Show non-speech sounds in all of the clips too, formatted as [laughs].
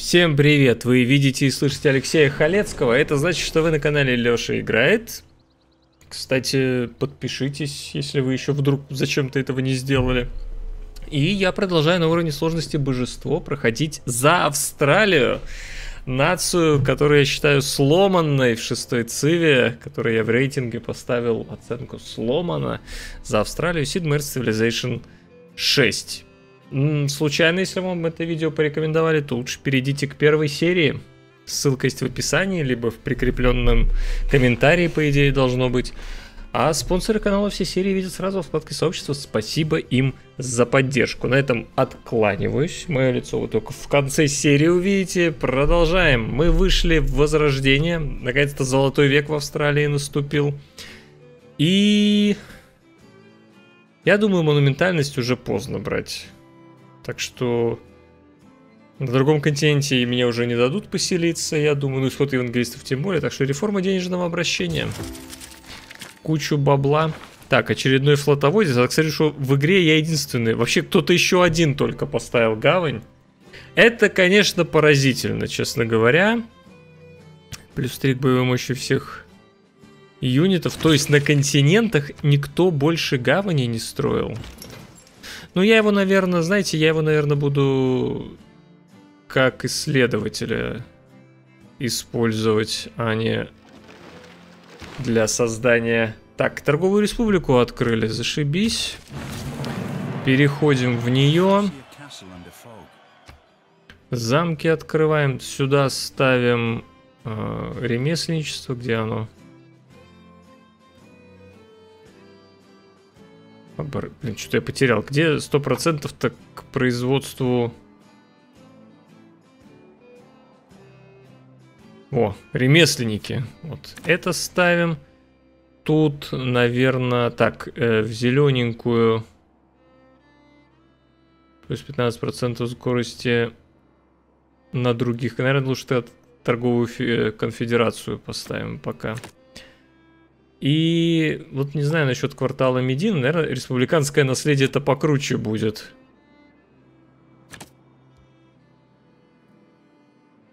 Всем привет! Вы видите и слышите Алексея Халецкого. Это значит, что вы на канале Лёша Играет. Кстати, подпишитесь, если вы еще вдруг зачем-то этого не сделали. И я продолжаю на уровне сложности божество проходить за Австралию. Нацию, которую я считаю сломанной в шестой циве, которой я в рейтинге поставил оценку сломана. За Австралию Sid Meier's Civilization 6. Случайно, если вам это видео порекомендовали, то лучше перейдите к первой серии. Ссылка есть в описании, либо в прикрепленном комментарии, по идее, должно быть. А спонсоры канала все серии видят сразу в вкладке сообщества. Спасибо им за поддержку. На этом откланиваюсь. Мое лицо вы только в конце серии увидите. Продолжаем. Мы вышли в Возрождение. Наконец-то золотой век в Австралии наступил. И... Я думаю, монументальность уже поздно брать. Так что на другом континенте меня уже не дадут поселиться, я думаю, ну исход евангелистов тем более. Так что реформа денежного обращения. Кучу бабла. Так, очередной флотоводец. А, кстати, что в игре я единственный. Вообще кто-то еще один только поставил гавань. Это, конечно, поразительно, честно говоря. Плюс 3 к боевой мощи всех юнитов. То есть на континентах никто больше гавани не строил. Ну, я его, наверное, знаете, я его, наверное, буду как исследователя использовать, а не для создания... Так, торговую республику открыли, зашибись. Переходим в нее. Замки открываем. Сюда ставим э, ремесленничество. Где оно? Блин, что-то я потерял. Где 100%-то к производству... О, ремесленники. Вот это ставим. Тут, наверное, так, э, в зелененькую плюс 15% скорости на других. Наверное, лучше торговую конфедерацию поставим пока. И вот не знаю насчет квартала Медин, наверное, республиканское наследие это покруче будет.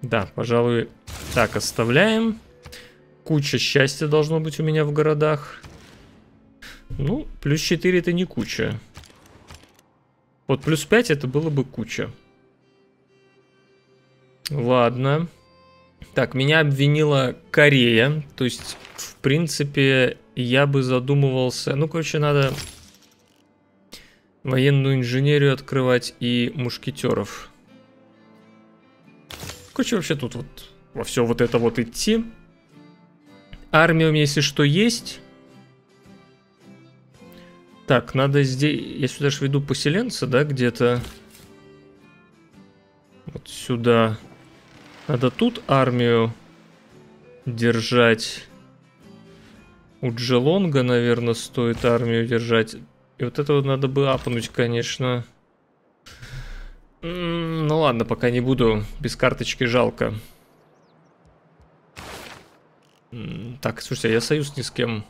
Да, пожалуй, так оставляем. Куча счастья должно быть у меня в городах. Ну, плюс 4 это не куча. Вот плюс 5 это было бы куча. Ладно. Так, меня обвинила Корея. То есть в принципе, я бы задумывался... Ну, короче, надо военную инженерию открывать и мушкетеров. Короче, вообще тут вот во все вот это вот идти. Армия у меня, если что, есть. Так, надо здесь... Я сюда же веду поселенца, да, где-то. Вот сюда. Надо тут армию держать. У Джелонга, наверное, стоит армию держать. И вот это вот надо бы апнуть, конечно. Ну ладно, пока не буду. Без карточки жалко. Так, слушайте, я союз ни с кем.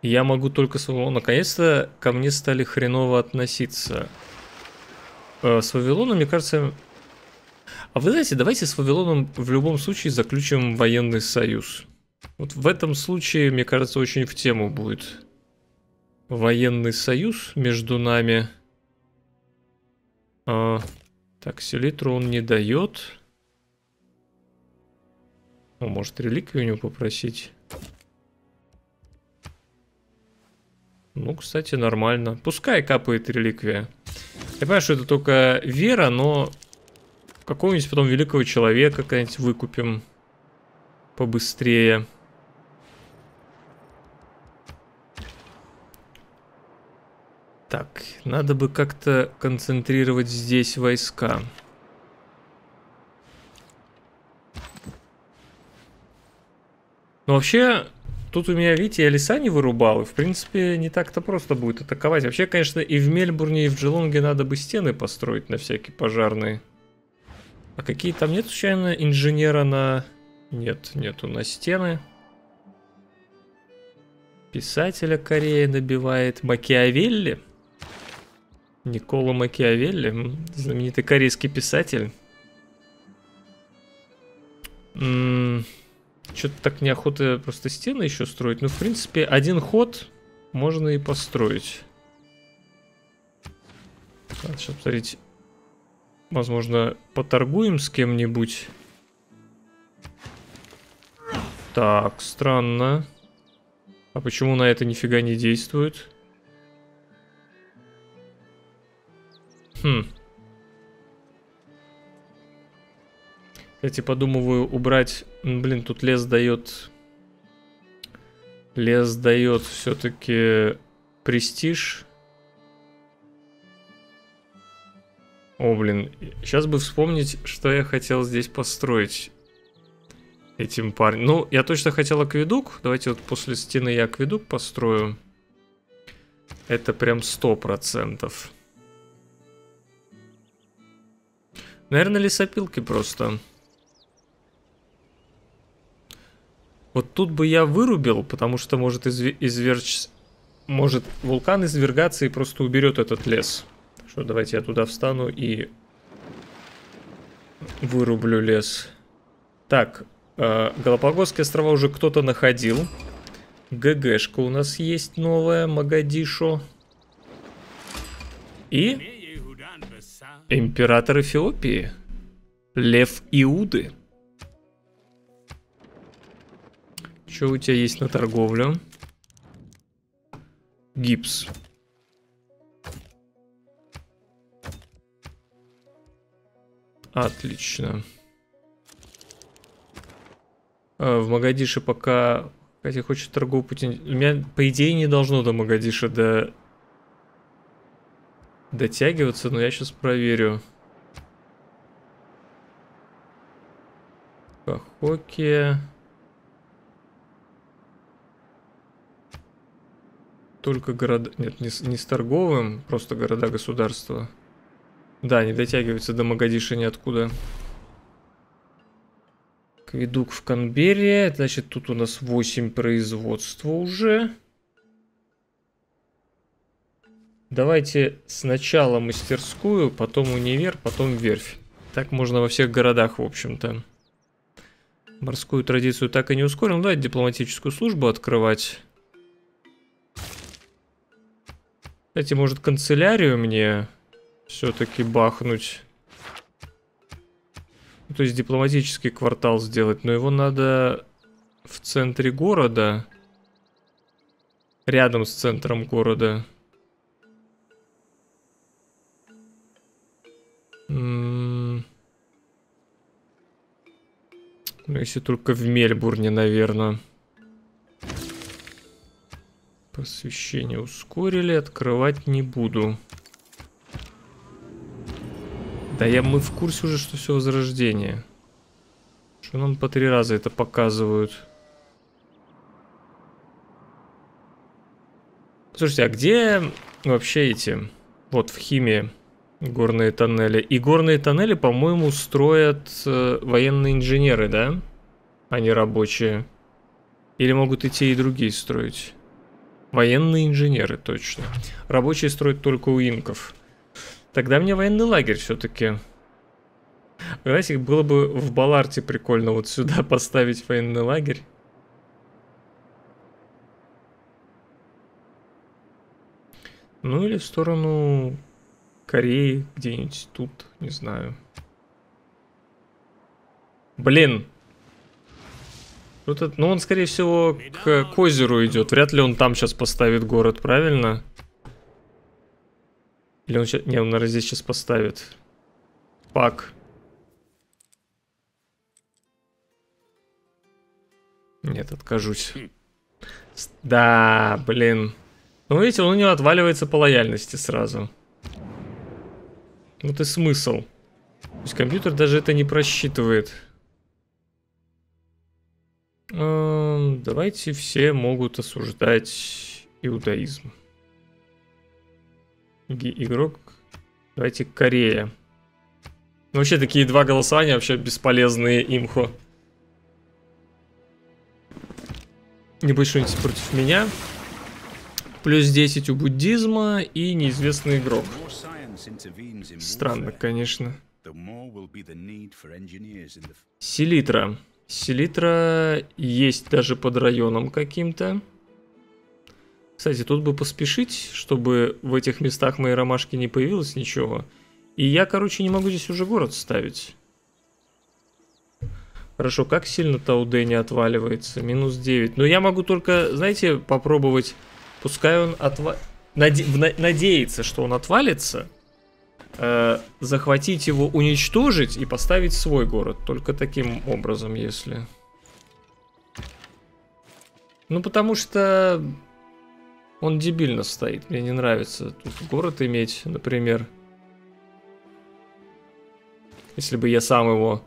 Я могу только с Вавилоном. Наконец-то ко мне стали хреново относиться. Э, с Вавилоном, мне кажется... А вы знаете, давайте с Вавилоном в любом случае заключим военный союз. Вот в этом случае, мне кажется, очень в тему будет военный союз между нами. А, так, селитру он не дает. Ну, может, реликвию у него попросить? Ну, кстати, нормально. Пускай капает реликвия. Я понимаю, что это только вера, но какого-нибудь потом великого человека какая-нибудь выкупим побыстрее. Так, надо бы как-то концентрировать здесь войска. Но вообще, тут у меня, видите, я леса не вырубал, и в принципе не так-то просто будет атаковать. Вообще, конечно, и в Мельбурне, и в Джелонге надо бы стены построить на всякие пожарные. А какие там нет случайно инженера на... Нет, нету на стены. Писателя Корея набивает Макиавелли. Никола Макиавелли, знаменитый корейский писатель. Что-то так неохота просто стены еще строить. Ну, в принципе, один ход можно и построить. Сейчас, посмотрите. Возможно, поторгуем с кем-нибудь. Так, странно. А почему на это нифига не действует? Хм. Кстати, подумываю убрать... Блин, тут лес дает... Лес дает все-таки престиж. О, блин. Сейчас бы вспомнить, что я хотел здесь построить этим парнем. Ну, я точно хотел акведук. Давайте вот после стены я акведук построю. Это прям сто процентов. Наверное, лесопилки просто. Вот тут бы я вырубил, потому что может изв... изверч... Может вулкан извергаться и просто уберет этот лес. Что, давайте я туда встану и вырублю лес. Так, э, Галапагосские острова уже кто-то находил. ГГшка у нас есть новая, Магадишо. И император Эфиопии. Лев Иуды. Что у тебя есть на торговлю? Гипс. Отлично. А, в Магадише пока... Хотя хочет торговый путь... У меня, по идее, не должно до Магадиша до... дотягиваться, но я сейчас проверю. Кахокия... Только города... Нет, не с, не с торговым, просто города-государства. Да, не дотягивается до Магадиша ниоткуда. Кведук в Канберре. Значит, тут у нас 8 производства уже. Давайте сначала мастерскую, потом универ, потом верфь. Так можно во всех городах, в общем-то. Морскую традицию так и не ускорим. Ну, давайте дипломатическую службу открывать. Кстати, может канцелярию мне все-таки бахнуть? Ну, то есть дипломатический квартал сделать, но его надо в центре города. Рядом с центром города. ну, если только в Мельбурне, наверное. Посвящение ускорили, открывать не буду. Да я мы в курсе уже, что все возрождение. Что нам по три раза это показывают? Слушайте, а где вообще эти? Вот в химии горные тоннели. И горные тоннели, по-моему, строят э, военные инженеры, да? А не рабочие. Или могут и те, и другие строить. Военные инженеры, точно. Рабочие строят только у инков. Тогда мне военный лагерь все-таки. Знаете, было бы в Баларте прикольно вот сюда [laughs] поставить военный лагерь. Ну или в сторону Кореи, где-нибудь тут, не знаю. Блин, вот ну, он, скорее всего, к, к озеру идет. Вряд ли он там сейчас поставит город, правильно? Или он сейчас... Не, он, наверное, здесь сейчас поставит. Пак. Нет, откажусь. Да, блин. Ну, видите, он у него отваливается по лояльности сразу. Вот и смысл. То есть компьютер даже это не просчитывает. Эм, давайте все могут осуждать иудаизм. Игрок. Давайте Корея. Ну, вообще такие два голосования вообще бесполезные имхо. Не будет что-нибудь против меня. Плюс 10 у буддизма и неизвестный игрок. Странно, конечно. Селитра. Селитра есть даже под районом каким-то. Кстати, тут бы поспешить, чтобы в этих местах моей ромашки не появилось ничего. И я, короче, не могу здесь уже город ставить. Хорошо, как сильно Тауде не отваливается? Минус 9. Но я могу только, знаете, попробовать. Пускай он отва... Наде... Надеется, что он отвалится. Э, захватить его, уничтожить и поставить свой город. Только таким образом, если... Ну, потому что он дебильно стоит. Мне не нравится тут город иметь, например. Если бы я сам его...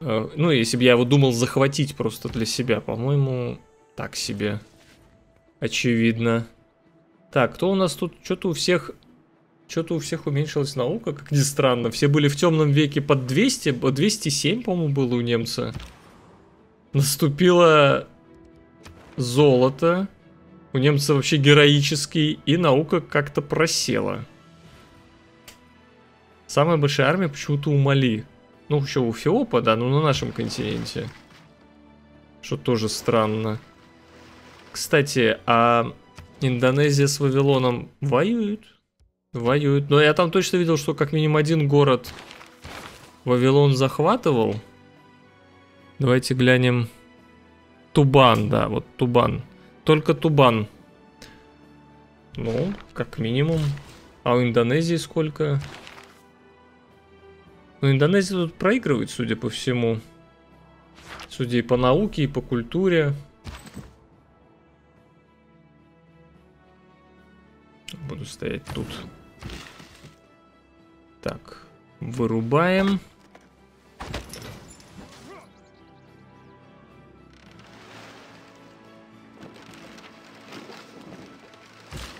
Э, ну, если бы я его думал захватить просто для себя, по-моему, так себе. Очевидно. Так, кто у нас тут? Что-то у всех что-то у всех уменьшилась наука, как ни странно. Все были в темном веке под 200, 207, по-моему, было у немца. Наступило золото. У немца вообще героический, и наука как-то просела. Самая большая армия почему-то у Мали. Ну, еще у Феопа, да, но на нашем континенте. Что тоже странно. Кстати, а Индонезия с Вавилоном воюют? Воюют. Но я там точно видел, что как минимум один город Вавилон захватывал. Давайте глянем. Тубан, да, вот Тубан. Только Тубан. Ну, как минимум. А у Индонезии сколько? Ну, Индонезия тут проигрывает, судя по всему. Судя и по науке, и по культуре. Буду стоять тут. Так, вырубаем.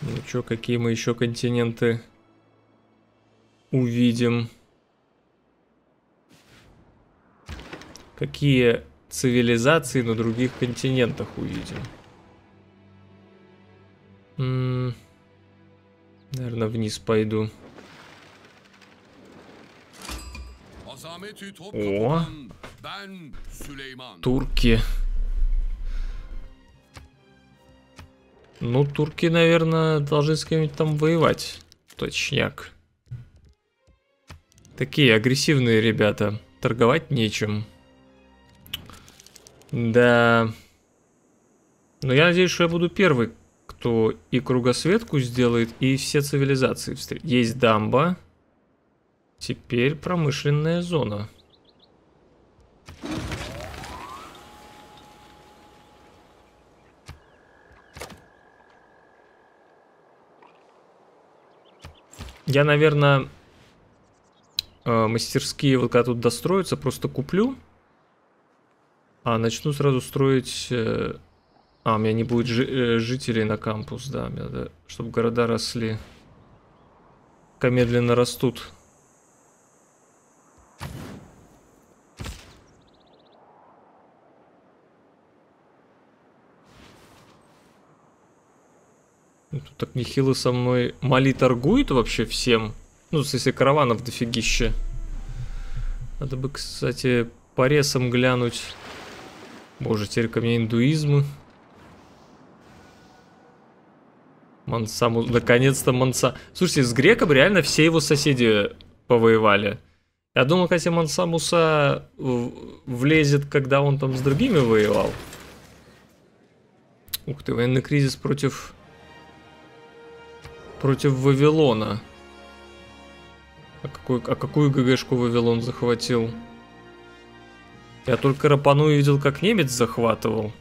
Ну что, какие мы еще континенты увидим? Какие цивилизации на других континентах увидим? М -м наверное, вниз пойду. О, турки. Ну, турки, наверное, должны с кем-нибудь там воевать. Точняк. Такие агрессивные ребята. Торговать нечем. Да. Но я надеюсь, что я буду первый, кто и кругосветку сделает, и все цивилизации встретит. Есть дамба. Теперь промышленная зона. Я, наверное, э, мастерские, вот когда тут достроятся, просто куплю. А начну сразу строить... Э, а, у меня не будет жи э, жителей на кампус, да, надо, чтобы города росли. Пока медленно растут. Тут так нехило со мной. Мали торгует вообще всем. Ну, если караванов дофигища. Надо бы, кстати, по ресам глянуть. Боже, теперь ко мне индуизм. Мансаму... Наконец-то Манса... Слушайте, с греком реально все его соседи повоевали. Я думал, хотя Мансамуса влезет, когда он там с другими воевал. Ух ты, военный кризис против Против Вавилона. А, какой, а какую ГГшку Вавилон захватил? Я только Рапану видел, как немец захватывал.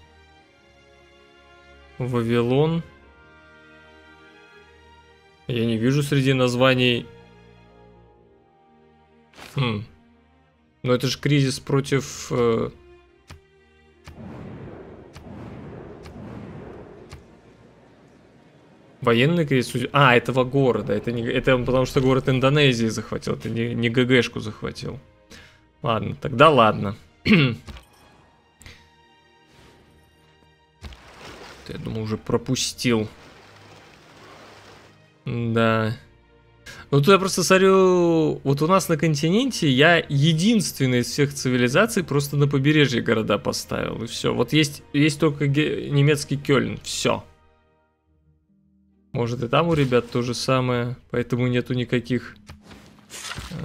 Вавилон. Я не вижу среди названий... Хм. Но это же кризис против... Э... Военный кризис... А, этого города. Это, не... это потому что город Индонезии захватил. Это не, не ГГшку захватил. Ладно, тогда ладно. [clears throat] Я думаю, уже пропустил. Да. Ну, тут я просто смотрю, вот у нас на континенте я единственный из всех цивилизаций просто на побережье города поставил, и все. Вот есть, есть только немецкий Кёльн, все. Может и там у ребят то же самое, поэтому нету никаких... Э,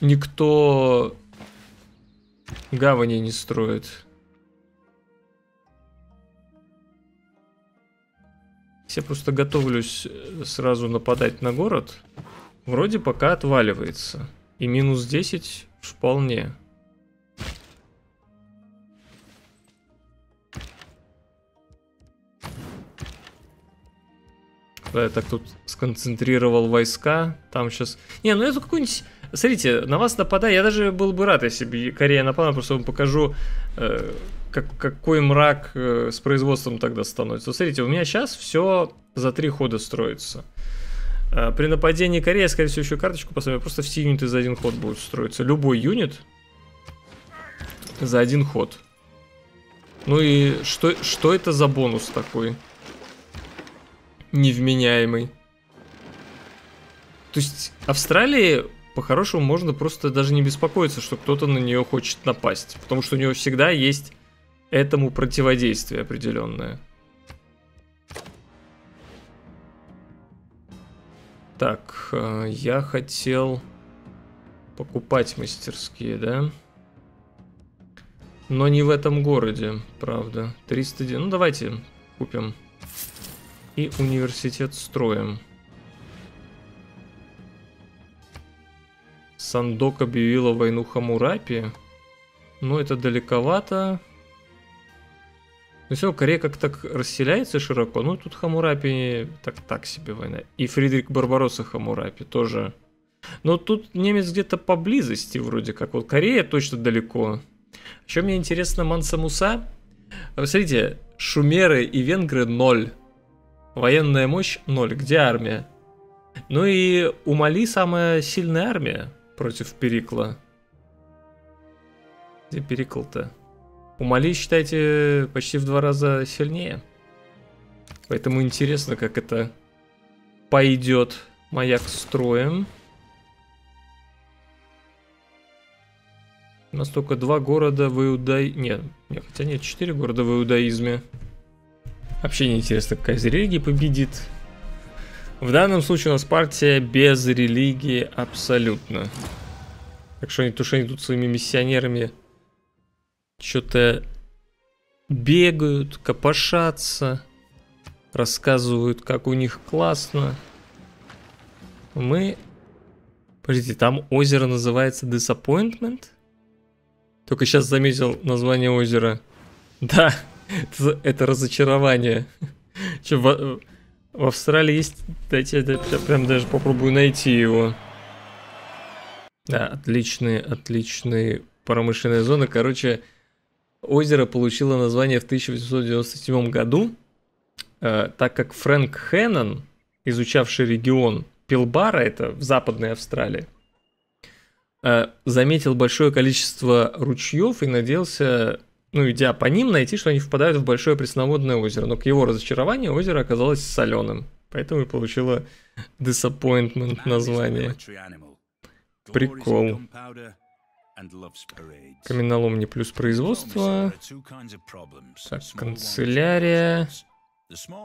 никто гавани не строит. Я просто готовлюсь э, сразу нападать на город. Вроде пока отваливается. И минус 10 вполне. Я так тут сконцентрировал войска. Там сейчас... Не, ну это какой-нибудь... Смотрите, на вас нападая, я даже был бы рад, если бы Корея напала, просто вам покажу, э, как, какой мрак э, с производством тогда становится. Смотрите, у меня сейчас все за три хода строится. Э, при нападении Кореи, скорее всего, еще карточку поставлю, просто все юниты за один ход будут строиться. Любой юнит за один ход. Ну и что, что это за бонус такой? Невменяемый. То есть Австралии по-хорошему можно просто даже не беспокоиться, что кто-то на нее хочет напасть. Потому что у нее всегда есть этому противодействие определенное. Так, э, я хотел покупать мастерские, да? Но не в этом городе, правда. 300... Ну, давайте купим. И университет строим. Сандок объявила войну Хамурапи. Но это далековато. Но все, Корея как так расселяется широко. Ну, тут Хамурапи так, так себе война. И Фридрик Барбаросса Хамурапи тоже. Но тут немец где-то поблизости вроде как. Вот Корея точно далеко. Еще мне интересно Манса Муса. Смотрите, шумеры и венгры ноль. Военная мощь ноль. Где армия? Ну и у Мали самая сильная армия против Перикла. Где Перикл-то? У Мали, считайте, почти в два раза сильнее. Поэтому интересно, как это пойдет. Маяк строим. У нас только два города в иудаи... Нет, нет, хотя нет, четыре города в иудаизме. Вообще не интересно, какая из религий победит. В данном случае у нас партия без религии абсолютно. Так что они, то, что они тут своими миссионерами что-то бегают, копошатся, рассказывают, как у них классно. Мы... Подождите, там озеро называется Disappointment? Только сейчас заметил название озера. Да, [laughs] это, разочарование. Че, в, в Австралии есть... Дайте я прям даже попробую найти его. Да, отличные, отличные промышленные зоны. Короче, озеро получило название в 1897 году, э, так как Фрэнк Хеннон, изучавший регион Пилбара, это в Западной Австралии, э, заметил большое количество ручьев и надеялся ну, идя по ним, найти, что они впадают в большое пресноводное озеро. Но к его разочарованию озеро оказалось соленым. Поэтому и получило Disappointment название. Прикол. Каменолом не плюс производство. Так, канцелярия.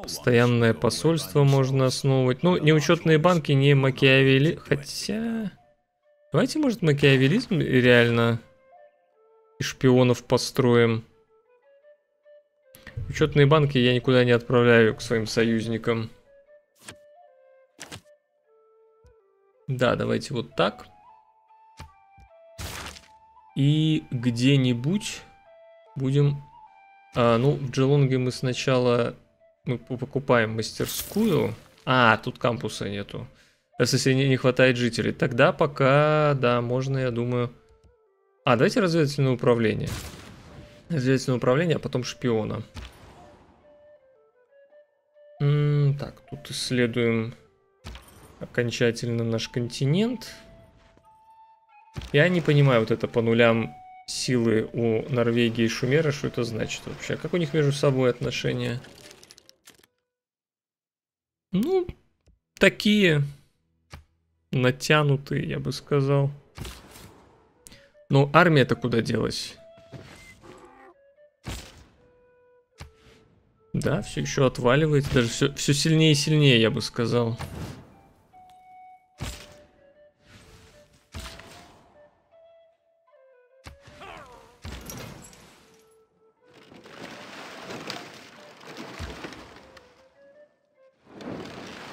Постоянное посольство можно основывать. Ну, неучетные банки, не макиавели... Хотя... Давайте, может, макиавелизм реально и шпионов построим. Учетные банки я никуда не отправляю к своим союзникам. Да, давайте вот так. И где-нибудь будем... А, ну, в Джелонге мы сначала мы покупаем мастерскую. А, тут кампуса нету. Если не, не хватает жителей. Тогда пока, да, можно, я думаю... А, давайте разведывательное управление. Разведывательное управление, а потом шпиона. М -м так, тут исследуем окончательно наш континент. Я не понимаю вот это по нулям силы у Норвегии и Шумера, что это значит вообще. Как у них между собой отношения? Ну, такие. натянутые, я бы сказал. Ну, армия-то куда делась? Да, все еще отваливается, даже все, все сильнее и сильнее, я бы сказал.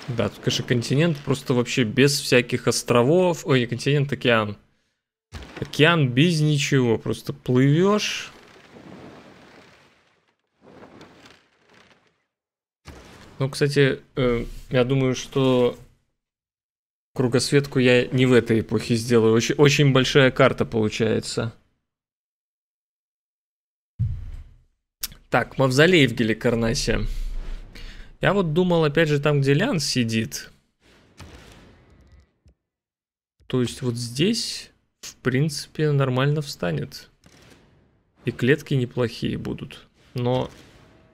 Да, тут, конечно, континент просто вообще без всяких островов. Ой, не континент, океан. Океан без ничего, просто плывешь. Ну, кстати, э, я думаю, что кругосветку я не в этой эпохе сделаю. Очень, очень большая карта получается. Так, мавзолей в Геликарнасе. Я вот думал, опять же, там, где Лян сидит. То есть вот здесь, в принципе, нормально встанет. И клетки неплохие будут. Но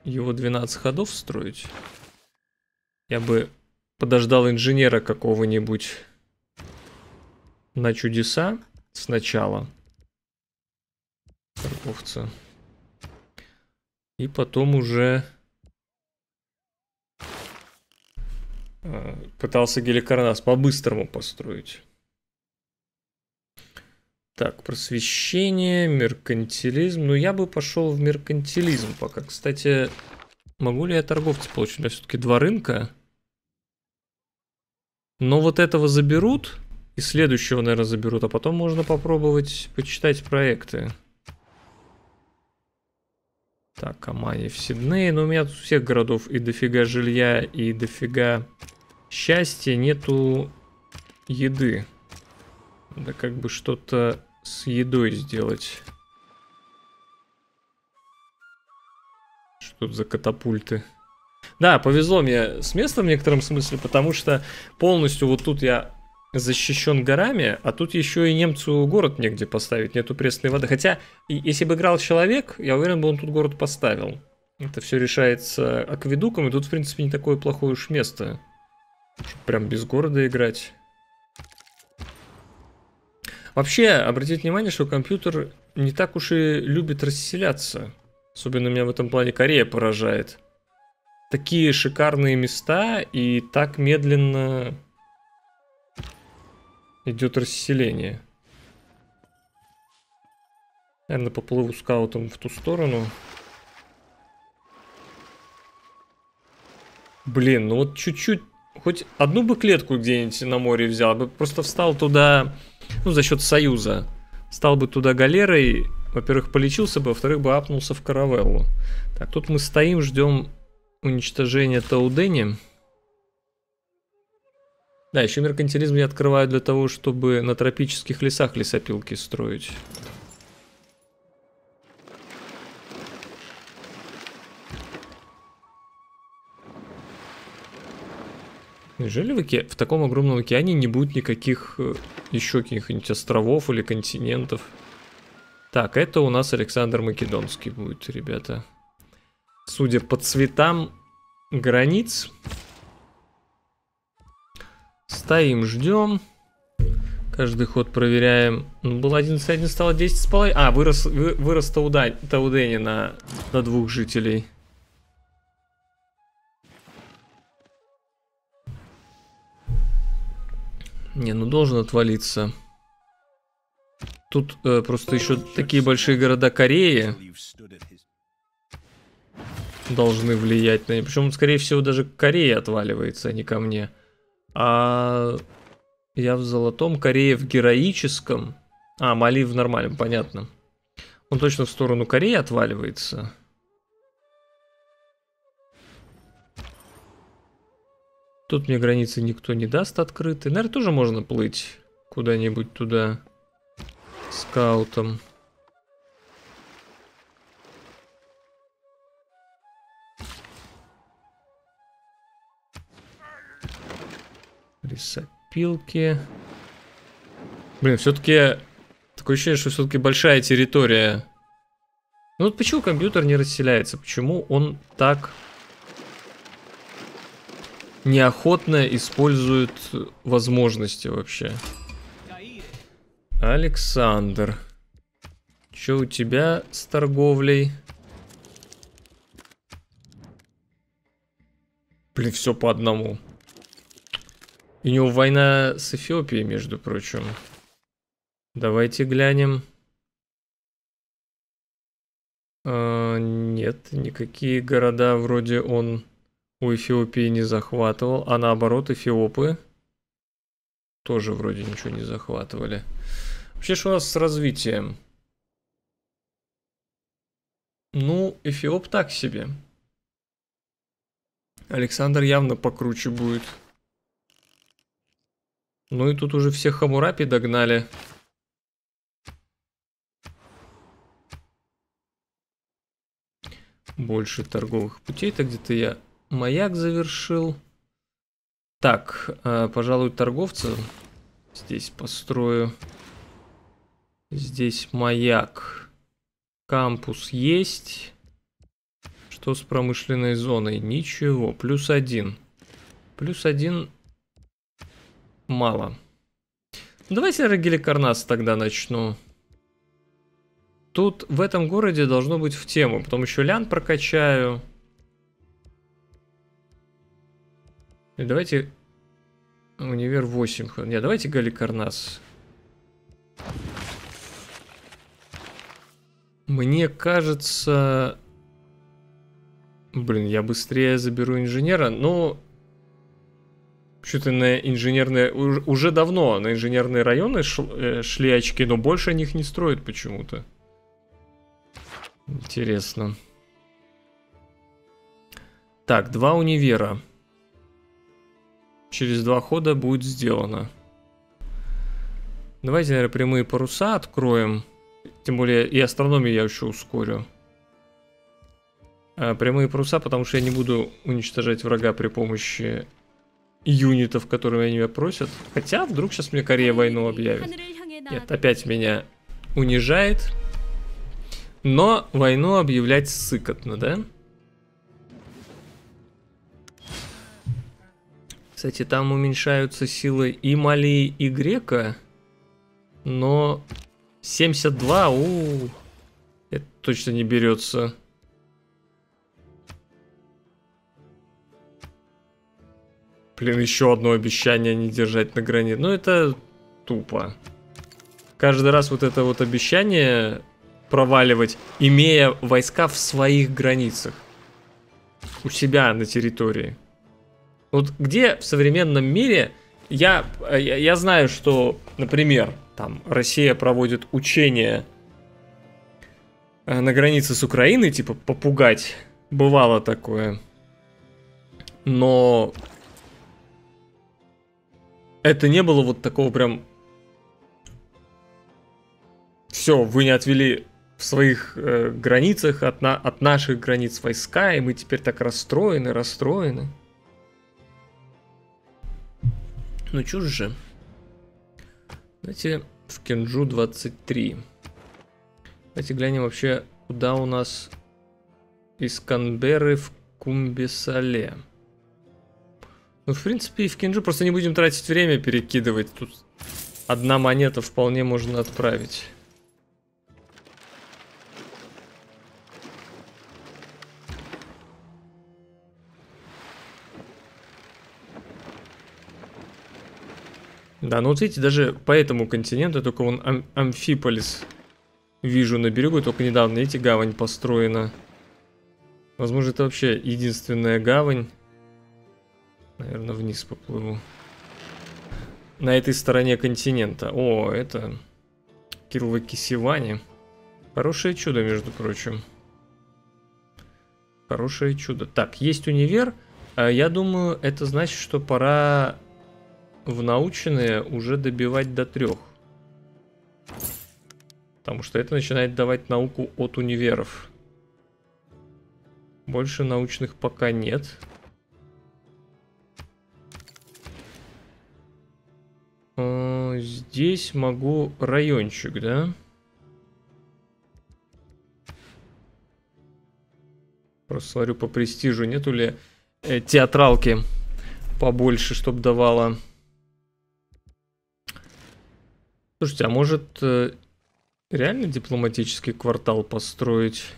его 12 ходов строить... Я бы подождал инженера какого-нибудь на чудеса сначала. Торговца. И потом уже Э, пытался Геликарнас по-быстрому построить. Так, просвещение, меркантилизм. Ну, я бы пошел в меркантилизм пока. Кстати, могу ли я торговца получить? У меня все-таки два рынка. Но вот этого заберут, и следующего, наверное, заберут, а потом можно попробовать почитать проекты. Так, Амани в Сиднее. Но у меня тут всех городов и дофига жилья, и дофига счастья. Нету еды. Надо как бы что-то с едой сделать. Что тут за катапульты? Да, повезло мне с местом в некотором смысле, потому что полностью вот тут я защищен горами, а тут еще и немцу город негде поставить, нету пресной воды. Хотя, если бы играл человек, я уверен бы он тут город поставил. Это все решается акведуком, и тут, в принципе, не такое плохое уж место. Прям без города играть. Вообще, обратите внимание, что компьютер не так уж и любит расселяться. Особенно меня в этом плане Корея поражает. Такие шикарные места и так медленно идет расселение. Наверное, поплыву скаутом в ту сторону. Блин, ну вот чуть-чуть, хоть одну бы клетку где-нибудь на море взял, бы просто встал туда, ну, за счет союза. Стал бы туда галерой, во-первых, полечился бы, во-вторых, бы апнулся в каравеллу. Так, тут мы стоим, ждем уничтожения Таудени. Да, еще меркантилизм я открываю для того, чтобы на тропических лесах лесопилки строить. Неужели в, оке... в таком огромном океане не будет никаких э, еще каких-нибудь островов или континентов? Так, это у нас Александр Македонский будет, ребята. Судя по цветам границ, Стоим, ждем. Каждый ход проверяем. Ну, был 11, стало 10 с половиной. А, вырос, вы, вырос Тауда, Таудени на, на двух жителей. Не, ну должен отвалиться. Тут э, просто еще такие большие города Кореи должны влиять на... Причем, скорее всего, даже Корея отваливается, а не ко мне. А я в золотом, Корея в героическом. А, Мали в нормальном, понятно. Он точно в сторону Кореи отваливается. Тут мне границы никто не даст открыты. Наверное, тоже можно плыть куда-нибудь туда скаутом. Лесопилки. Блин, все-таки такое ощущение, что все-таки большая территория. Ну вот почему компьютер не расселяется? Почему он так неохотно используют возможности вообще. Александр. Что у тебя с торговлей? Блин, все по одному. И у него война с Эфиопией, между прочим. Давайте глянем. А, нет, никакие города вроде он у Эфиопии не захватывал. А наоборот, эфиопы тоже вроде ничего не захватывали. Вообще, что у нас с развитием? Ну, Эфиоп так себе. Александр явно покруче будет. Ну и тут уже все Хамурапи догнали. Больше торговых путей. Это где-то я маяк завершил. Так, э, пожалуй, торговца здесь построю. Здесь маяк. Кампус есть. Что с промышленной зоной? Ничего. Плюс один. Плюс один мало. Давайте Рагеликарнас тогда начну. Тут в этом городе должно быть в тему. Потом еще лян прокачаю. Давайте... Универ 8. Не, давайте Галикарнас. Мне кажется... Блин, я быстрее заберу инженера, но... Что-то на инженерные... Уже давно на инженерные районы э, шли очки, но больше них не строят почему-то. Интересно. Так, два универа. Через два хода будет сделано. Давайте, наверное, прямые паруса откроем. Тем более и астрономию я еще ускорю. А, прямые паруса, потому что я не буду уничтожать врага при помощи юнитов, которые меня просят. Хотя, вдруг сейчас мне Корея войну объявит. Нет, опять меня унижает. Но войну объявлять сыкотно, да? Кстати, там уменьшаются силы и Мали, и Грека. Но 72, у, это точно не берется. Блин, еще одно обещание не держать на границе. Ну, это тупо. Каждый раз вот это вот обещание проваливать, имея войска в своих границах. У себя на территории. Вот где в современном мире я, я, я знаю, что, например, там Россия проводит учения э, на границе с Украиной, типа попугать. Бывало такое. Но это не было вот такого прям... Все, вы не отвели в своих э, границах от, на, от наших границ войска, и мы теперь так расстроены, расстроены. Ну чушь же. Давайте в Кенджу 23. Давайте глянем вообще, куда у нас из Канберы в Кумбисале. Ну, в принципе, и в Кенджу просто не будем тратить время перекидывать. Тут одна монета вполне можно отправить. Да, ну вот видите, даже по этому континенту только вон Ам Амфиполис вижу на берегу, только недавно, видите, гавань построена. Возможно, это вообще единственная гавань. Наверное, вниз поплыву. На этой стороне континента. О, это Кирова Кисевани. Хорошее чудо, между прочим. Хорошее чудо. Так, есть универ. А я думаю, это значит, что пора в научные уже добивать до трех. Потому что это начинает давать науку от универов. Больше научных пока нет. А, здесь могу райончик, да? Просто смотрю по престижу, нету ли э, театралки побольше, чтобы давало. Слушайте, а может э, реально дипломатический квартал построить?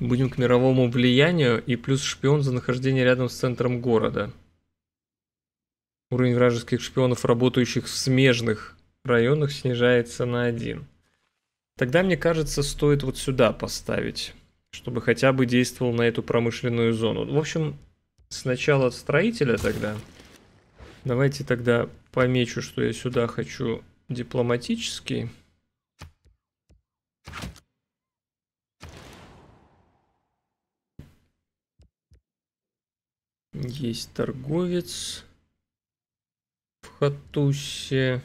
Будем к мировому влиянию и плюс шпион за нахождение рядом с центром города. Уровень вражеских шпионов, работающих в смежных районах, снижается на один. Тогда, мне кажется, стоит вот сюда поставить, чтобы хотя бы действовал на эту промышленную зону. В общем, сначала строителя тогда. Давайте тогда помечу, что я сюда хочу дипломатический. Есть торговец в Хатусе.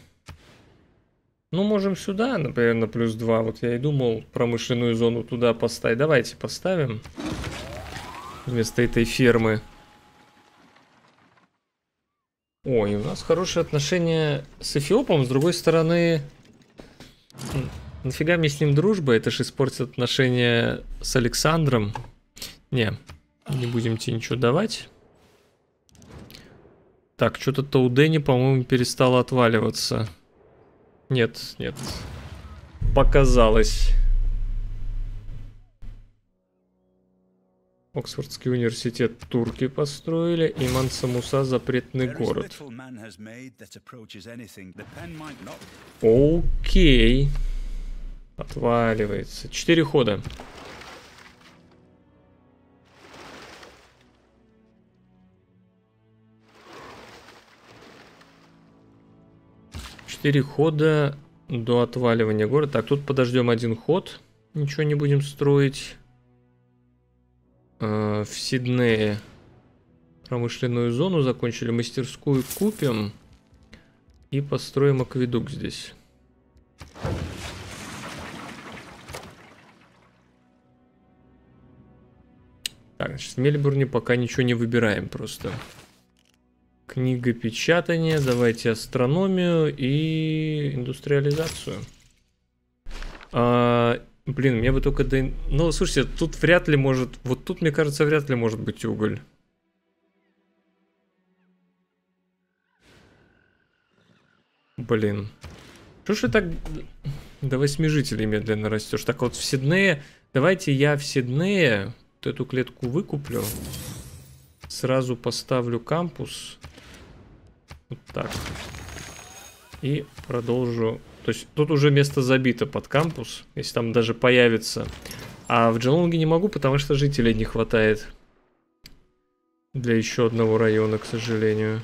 Ну, можем сюда, например, на плюс 2. Вот я и думал промышленную зону туда поставить. Давайте поставим. Вместо этой фермы. Ой, у нас хорошие отношения с Эфиопом. С другой стороны, нафига мне с ним дружба? Это же испортит отношения с Александром. Не, не будем тебе ничего давать. Так, что-то Таудени, по-моему, перестало отваливаться. Нет, нет. Показалось. Оксфордский университет турки построили, и Мансамуса запретный город. Окей. Отваливается. Четыре хода. Четыре хода до отваливания города. Так, тут подождем один ход. Ничего не будем строить. Э, в Сиднее промышленную зону закончили. Мастерскую купим. И построим акведук здесь. Так, значит, в Мельбурне пока ничего не выбираем просто. Книга печатания, давайте астрономию и индустриализацию. А, блин, мне бы только... До... Ну, слушайте, тут вряд ли может... Вот тут, мне кажется, вряд ли может быть уголь. Блин. Что ж так до 8 жителей медленно растешь? Так вот в Сиднее... Давайте я в Сиднее вот эту клетку выкуплю. Сразу поставлю кампус. Вот так. И продолжу. То есть тут уже место забито под кампус, если там даже появится. А в Джалонге не могу, потому что жителей не хватает. Для еще одного района, к сожалению.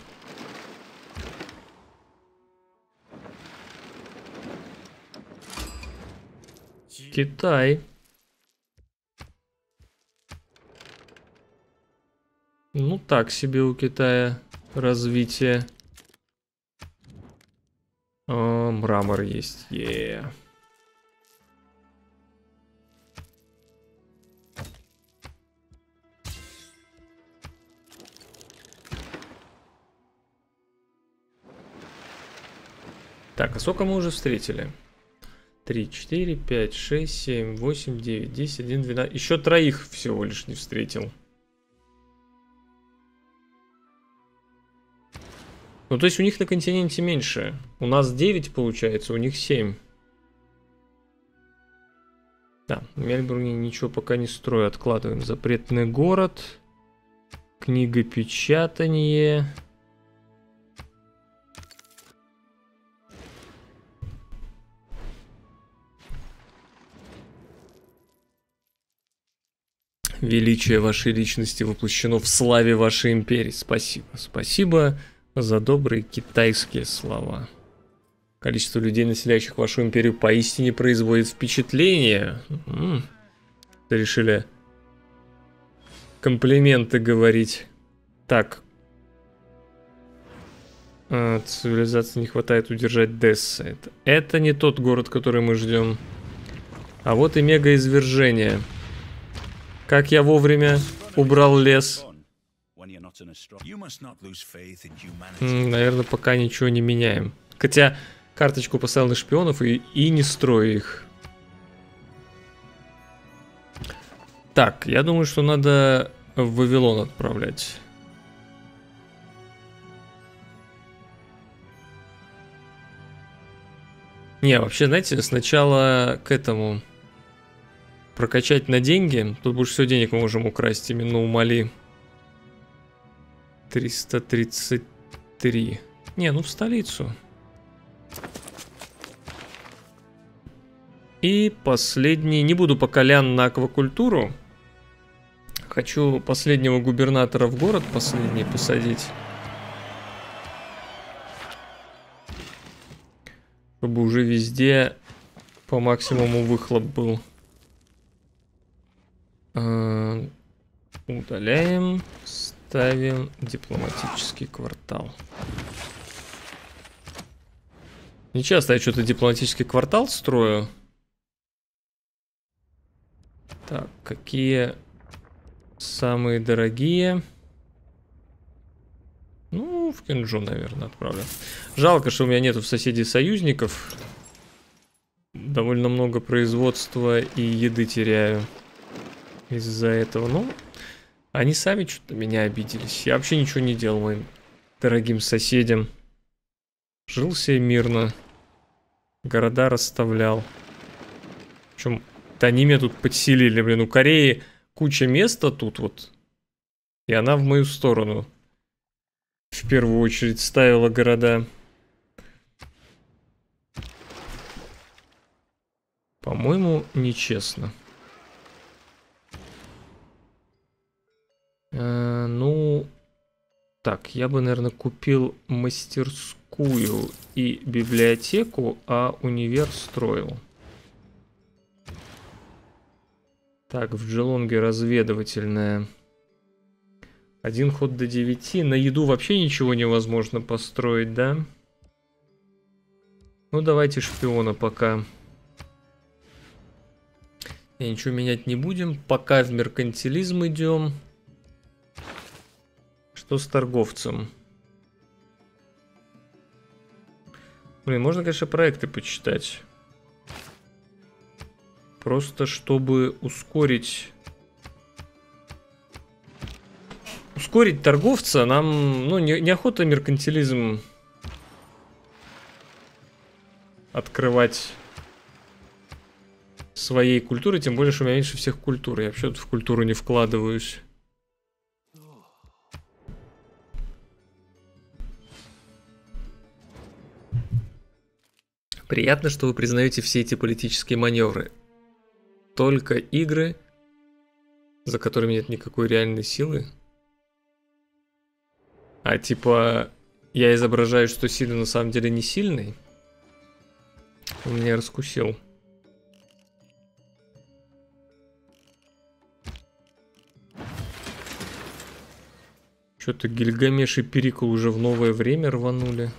Китай. Ну так себе у Китая развитие. О, мрамор есть. Yeah. Так, а сколько мы уже встретили? 3, 4, 5, 6, 7, 8, 9, 10, 11, 12. Еще троих всего лишь не встретил. Ну, то есть у них на континенте меньше. У нас 9 получается, у них 7. Да, в Мельбурне ничего пока не строю. Откладываем запретный город. Книгопечатание. Величие вашей личности воплощено в славе вашей империи. Спасибо. Спасибо за добрые китайские слова. Количество людей, населяющих вашу империю, поистине производит впечатление. М -м. Решили комплименты говорить. Так. А, цивилизации не хватает удержать Десса. Это, это не тот город, который мы ждем. А вот и мега-извержение. Как я вовремя убрал лес. Наверное, пока ничего не меняем. Хотя карточку поставил шпионов и, и не строю их. Так, я думаю, что надо в Вавилон отправлять. Не, вообще, знаете, сначала к этому прокачать на деньги. Тут больше всего денег мы можем украсть именно у Мали. 333. Не, ну в столицу. И последний. Не буду пока лян на аквакультуру. Хочу последнего губернатора в город последний посадить. Чтобы уже везде по максимуму выхлоп был. А, удаляем, ставим дипломатический квартал. Не часто я что-то дипломатический квартал строю. Так, какие самые дорогие? Ну, в Кенджу, наверное, отправлю. Жалко, что у меня нету в соседей союзников. Довольно много производства и еды теряю из-за этого. Ну, они сами что-то меня обиделись. Я вообще ничего не делал моим дорогим соседям. Жил себе мирно. Города расставлял. Причем, да они меня тут подселили, блин. У Кореи куча места тут вот. И она в мою сторону в первую очередь ставила города. По-моему, нечестно. Э, ну, так, я бы, наверное, купил мастерскую и библиотеку, а универ строил. Так, в Джелонге разведывательная. Один ход до 9. На еду вообще ничего невозможно построить, да? Ну, давайте шпиона пока. Я ничего менять не будем. Пока в меркантилизм идем. Что с торговцем? Блин, можно, конечно, проекты почитать. Просто чтобы ускорить ускорить торговца нам, ну, не, неохота меркантилизм открывать своей культуры, тем более, что у меня меньше всех культур. Я вообще в культуру не вкладываюсь. Приятно, что вы признаете все эти политические маневры. Только игры, за которыми нет никакой реальной силы, а типа, я изображаю, что сильный на самом деле не сильный. Он меня раскусил. Что-то Гильгамеш и Перикл уже в новое время рванули.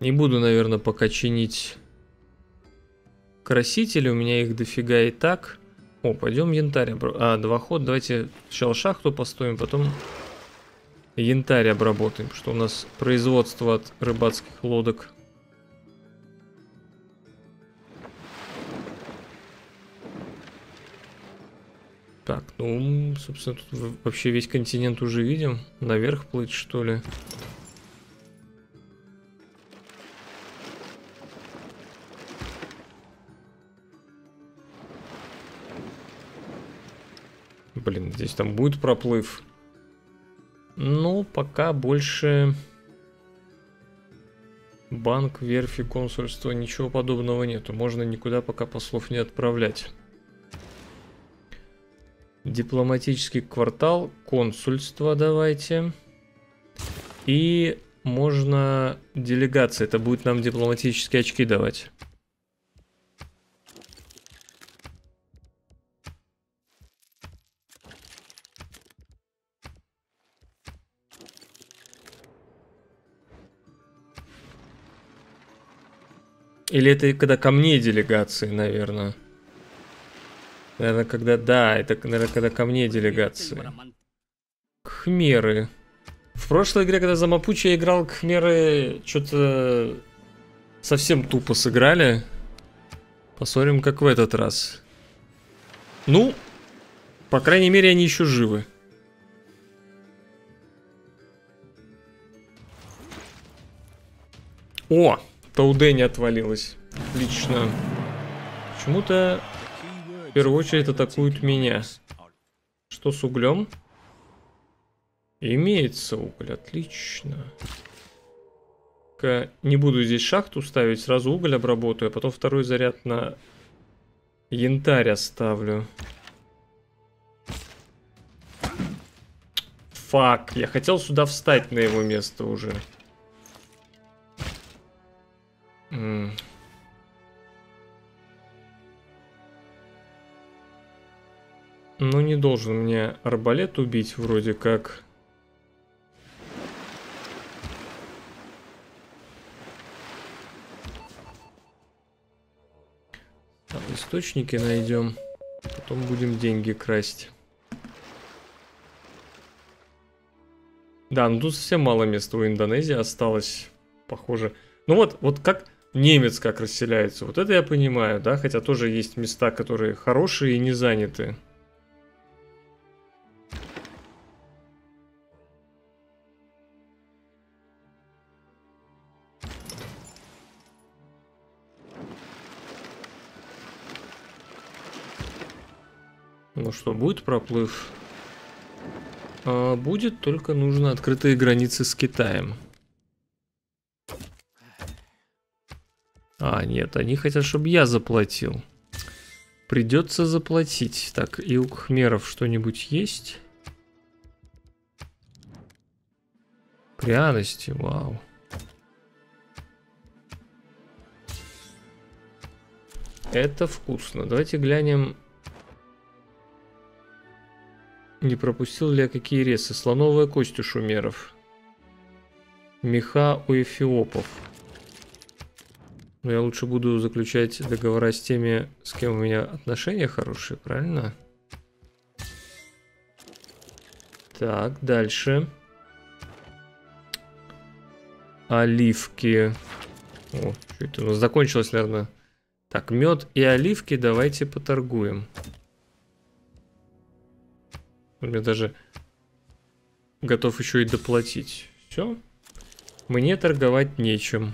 Не буду, наверное, пока чинить красители. У меня их дофига и так. О, пойдем янтарь обработаем. А, два хода. Давайте сначала шахту построим, потом янтарь обработаем. Что у нас производство от рыбацких лодок. Так, ну, собственно, тут вообще весь континент уже видим. Наверх плыть, что ли? Блин, здесь там будет проплыв. Ну, пока больше... Банк, верфи, консульство, ничего подобного нету. Можно никуда пока послов не отправлять. Дипломатический квартал, консульство давайте. И можно делегация. Это будет нам дипломатические очки давать. Или это когда ко мне делегации, наверное. Наверное, когда... Да, это, наверное, когда ко мне делегации. Кхмеры. В прошлой игре, когда за Мапучи я играл, Кхмеры что-то совсем тупо сыграли. Посмотрим, как в этот раз. Ну, по крайней мере, они еще живы. О, Тауде не отвалилась. Отлично. Почему-то в первую очередь атакуют меня. Что с углем? Имеется уголь, отлично. Не буду здесь шахту ставить, сразу уголь обработаю, а потом второй заряд на янтарь оставлю. Фак, я хотел сюда встать на его место уже. Ну, не должен мне арбалет убить, вроде как. Там источники найдем. Потом будем деньги красть. Да, ну тут совсем мало места у Индонезии осталось, похоже. Ну вот, вот как немец как расселяется, вот это я понимаю, да, хотя тоже есть места, которые хорошие и не заняты. Ну что, будет проплыв? А, будет, только нужно открытые границы с Китаем. А, нет, они хотят, чтобы я заплатил. Придется заплатить. Так, и у Кхмеров что-нибудь есть? Пряности, вау. Это вкусно. Давайте глянем не пропустил ли я какие ресы? Слоновая кость у шумеров. Меха у эфиопов. Но я лучше буду заключать договора с теми, с кем у меня отношения хорошие, правильно? Так, дальше. Оливки. О, что это у нас закончилось, наверное. Так, мед и оливки давайте поторгуем. Он мне даже готов еще и доплатить. Все. Мне торговать нечем.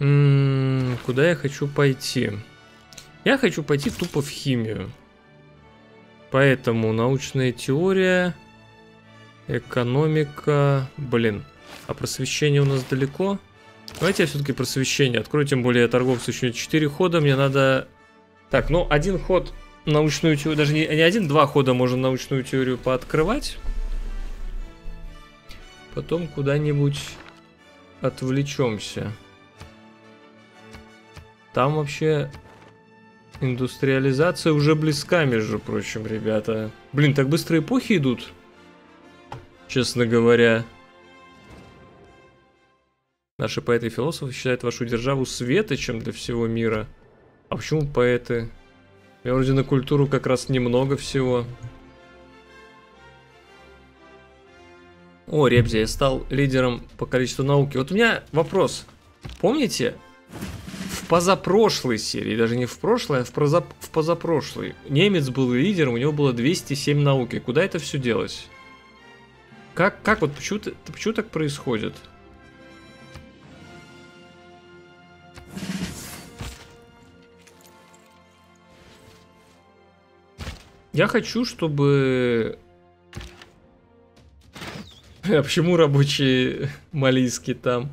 Куда я хочу пойти? Я хочу пойти тупо в химию. Поэтому научная теория, экономика... Блин, а просвещение у нас далеко? Давайте я все-таки просвещение открою, тем более торговцы еще 4 хода, мне надо... Так, ну один ход научную теорию, даже не, не один, два хода можно научную теорию пооткрывать. Потом куда-нибудь отвлечемся. Там вообще индустриализация уже близка, между прочим, ребята. Блин, так быстро эпохи идут, честно говоря. Наши поэты и философы считают вашу державу светочем для всего мира. А почему поэты? Я вроде на культуру как раз немного всего. О, Ребзи, я стал лидером по количеству науки. Вот у меня вопрос. Помните, позапрошлой серии, даже не в прошлой, а в, проза... в позапрошлой, немец был лидером, у него было 207 науки. Куда это все делось? Как, как вот, почему, почему так происходит? Я хочу, чтобы... [laughs] А почему рабочие [laughs] малийские там?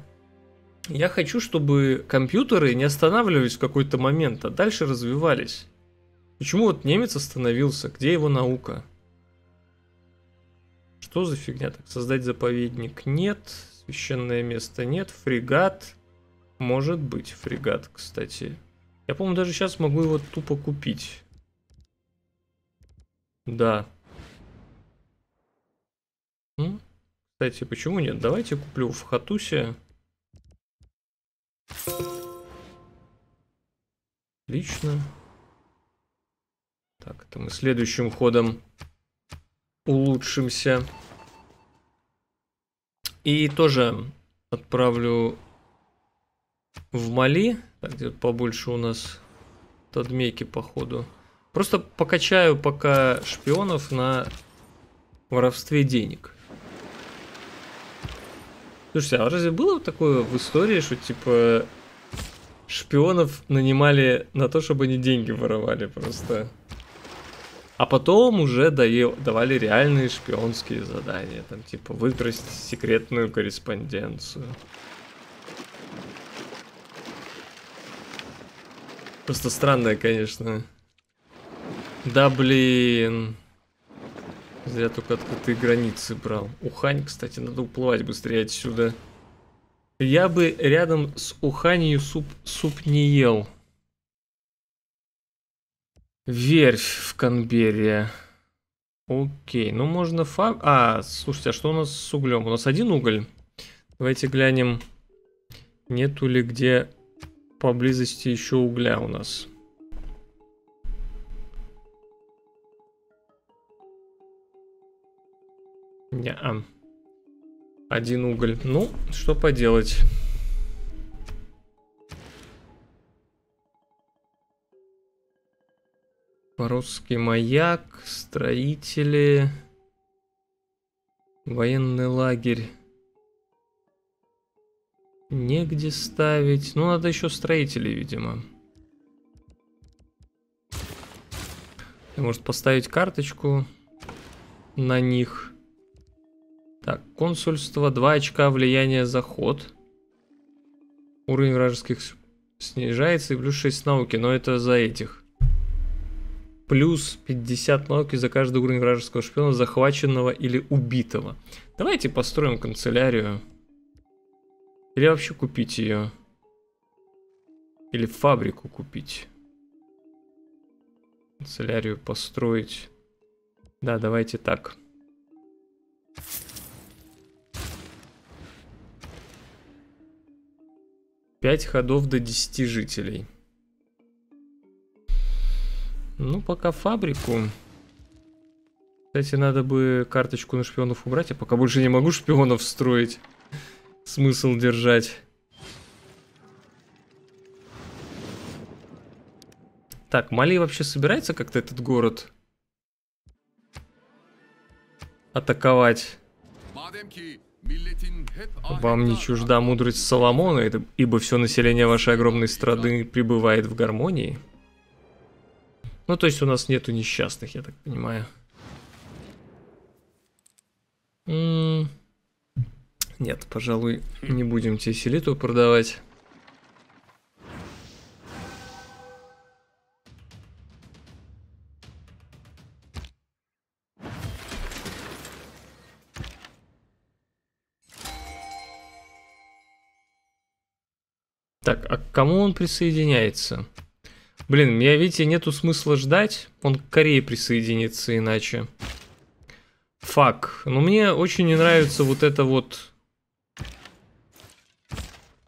Я хочу, чтобы компьютеры не останавливались в какой-то момент, а дальше развивались. Почему вот немец остановился? Где его наука? Что за фигня? Так, создать заповедник нет. Священное место нет. Фрегат. Может быть фрегат, кстати. Я, по-моему, даже сейчас могу его тупо купить. Да. М? Кстати, почему нет? Давайте куплю в Хатусе Отлично. Так, это мы следующим ходом улучшимся. И тоже отправлю в Мали. Так, где побольше у нас тадмейки, походу. Просто покачаю пока шпионов на воровстве денег. Слушайте, а разве было такое в истории, что типа шпионов нанимали на то, чтобы они деньги воровали просто? А потом уже давали реальные шпионские задания, там типа выкрасть секретную корреспонденцию. Просто странное, конечно. Да блин. Зря только открытые границы брал. Ухань, кстати, надо уплывать быстрее отсюда. Я бы рядом с Уханью суп, суп не ел. Верфь в Канберре. Окей, ну можно фаб... А, слушайте, а что у нас с углем? У нас один уголь. Давайте глянем, нету ли где поблизости еще угля у нас. Не, -а. Один уголь. Ну, что поделать. Русский маяк, строители, военный лагерь. Негде ставить. Ну, надо еще строителей, видимо. Может поставить карточку на них. Так, консульство, 2 очка влияния за ход. Уровень вражеских снижается и плюс 6 науки, но это за этих. Плюс 50 науки за каждый уровень вражеского шпиона, захваченного или убитого. Давайте построим канцелярию. Или вообще купить ее. Или фабрику купить. Канцелярию построить. Да, давайте так. Пять ходов до 10 жителей. Ну, пока фабрику. Кстати, надо бы карточку на шпионов убрать. Я пока больше не могу шпионов строить. Смысл держать. Так, Мали вообще собирается как-то этот город атаковать? Вам не чужда мудрость Соломона, ибо все население вашей огромной страны пребывает в гармонии? Ну, то есть у нас нету несчастных, я так понимаю. Нет, пожалуй, не будем тебе селиту продавать. Так, а к кому он присоединяется? Блин, меня, видите, нету смысла ждать. Он к Корее присоединится иначе. Фак. Но мне очень не нравится вот это вот...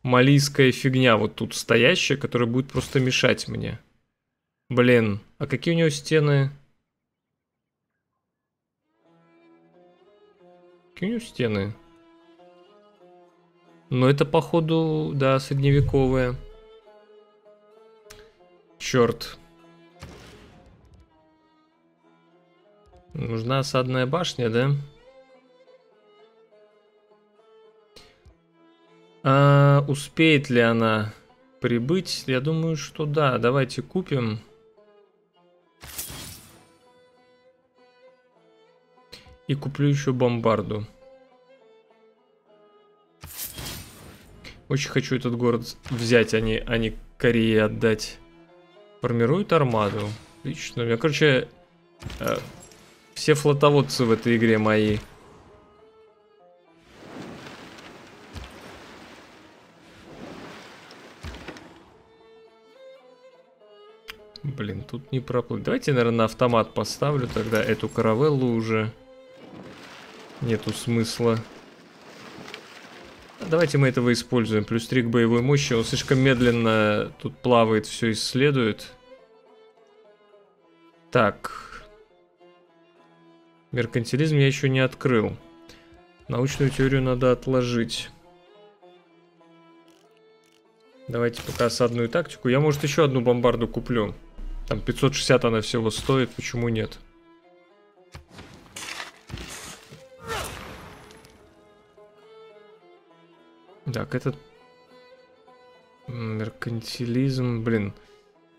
Малийская фигня вот тут стоящая, которая будет просто мешать мне. Блин, а какие у него стены? Какие у него стены? Но это, походу, да, средневековые. Черт. Нужна осадная башня, да? А, успеет ли она прибыть? Я думаю, что да. Давайте купим. И куплю еще бомбарду. Очень хочу этот город взять, а не, а не Корее отдать. Формирует армаду. Отлично. Я, короче, э, все флотоводцы в этой игре мои. Блин, тут не проплыть. Давайте, наверное, на автомат поставлю тогда эту каравеллу уже. Нету смысла. Давайте мы этого используем. Плюс 3 к боевой мощи. Он слишком медленно тут плавает, все исследует. Так. Меркантилизм я еще не открыл. Научную теорию надо отложить. Давайте пока осадную тактику. Я, может, еще одну бомбарду куплю. Там 560 она всего стоит, почему нет? Так, этот... Меркантилизм, блин.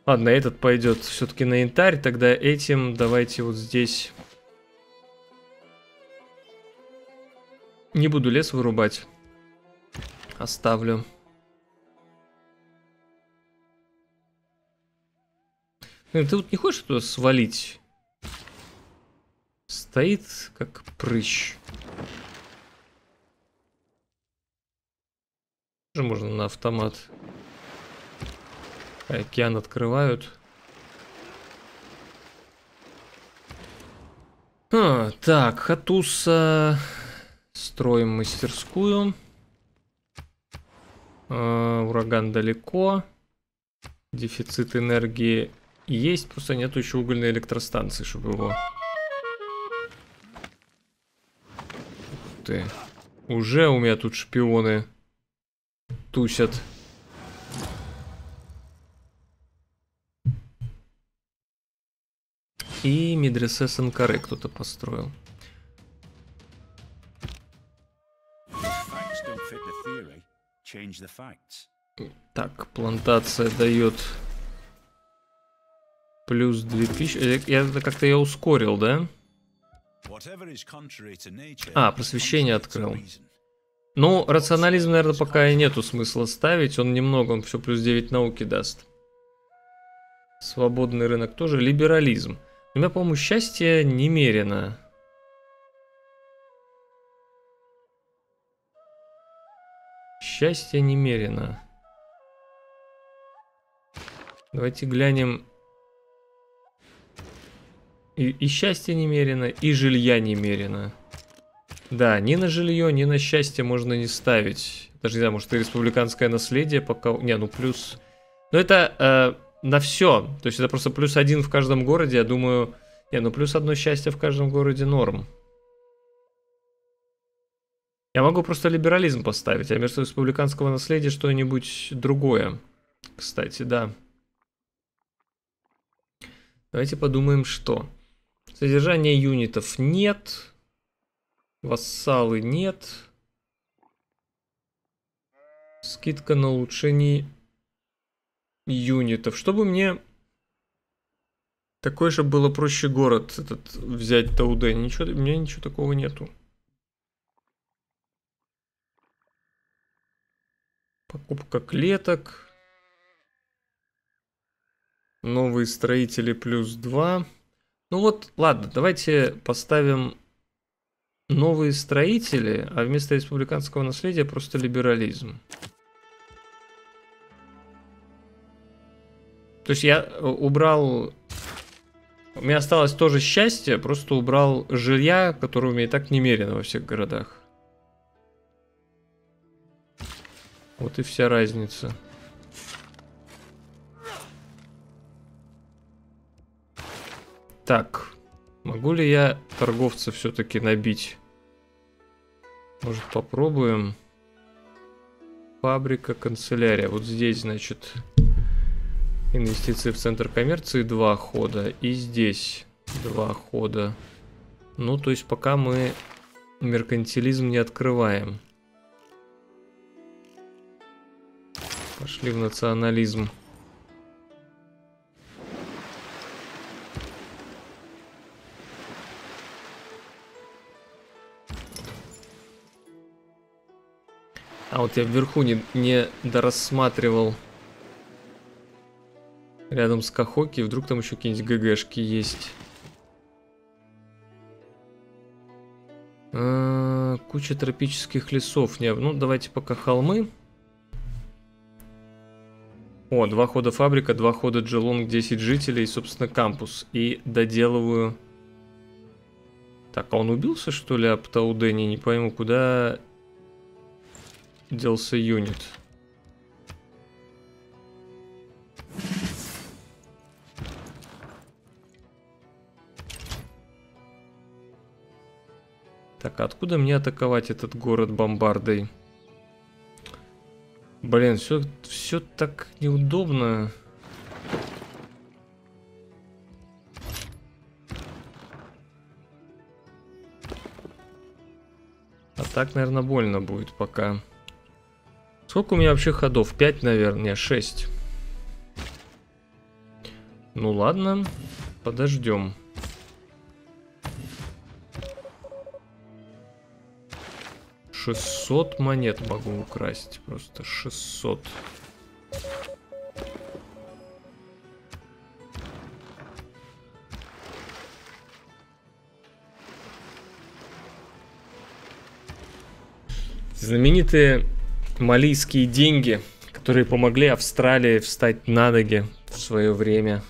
Ладно, этот пойдет все-таки на янтарь, тогда этим давайте вот здесь... Не буду лес вырубать. Оставлю. Ты вот не хочешь туда свалить? Стоит как прыщ. Тоже можно на автомат. Океан открывают. А, так, Хатуса. Строим мастерскую. А, ураган далеко. Дефицит энергии есть, просто нету еще угольной электростанции, чтобы его... Ты. Уже у меня тут шпионы тусят. И медресе Санкаре кто-то построил. Так, плантация дает плюс 2000. Э, я как-то я ускорил, да? А, просвещение открыл. Ну, рационализм, наверное, пока и нету смысла ставить. Он немного, он все плюс 9 науки даст. Свободный рынок тоже. Либерализм. У меня, по-моему, счастье немерено. Счастье немерено. Давайте глянем. И, и счастье немерено, и жилья немерено. Да, ни на жилье, ни на счастье можно не ставить. Даже не знаю, может, и республиканское наследие пока... Не, ну плюс... Но это э, на все. То есть это просто плюс один в каждом городе. Я думаю... Не, ну плюс одно счастье в каждом городе норм. Я могу просто либерализм поставить, а вместо республиканского наследия что-нибудь другое. Кстати, да. Давайте подумаем, что. Содержание юнитов нет. Вассалы нет. Скидка на улучшение юнитов. Чтобы мне такой же было проще город этот взять Тауде. Ничего, у меня ничего такого нету. Покупка клеток. Новые строители плюс 2. Ну вот, ладно, давайте поставим новые строители, а вместо республиканского наследия просто либерализм. То есть я э, убрал... У меня осталось тоже счастье, просто убрал жилья, которое у меня и так немерено во всех городах. Вот и вся разница. Так, могу ли я торговца все-таки набить? Может попробуем. Фабрика, канцелярия. Вот здесь, значит, инвестиции в центр коммерции два хода. И здесь два хода. Ну, то есть пока мы меркантилизм не открываем. Пошли в национализм. А вот я вверху не, не дорассматривал рядом с Кахоки, вдруг там еще какие-нибудь ГГшки есть. А, куча тропических лесов. Не, ну, давайте пока холмы. О, два хода фабрика, два хода Джелонг, 10 жителей, собственно, кампус. И доделываю... Так, а он убился, что ли, об Таудене? Не пойму, куда делся юнит. Так, а откуда мне атаковать этот город бомбардой? Блин, все, все так неудобно. А так, наверное, больно будет пока. Сколько у меня вообще ходов? 5, наверное, 6. Ну ладно, подождем. Шестьсот монет могу украсть. Просто шестьсот. Знаменитые малийские деньги, которые помогли Австралии встать на ноги в свое время.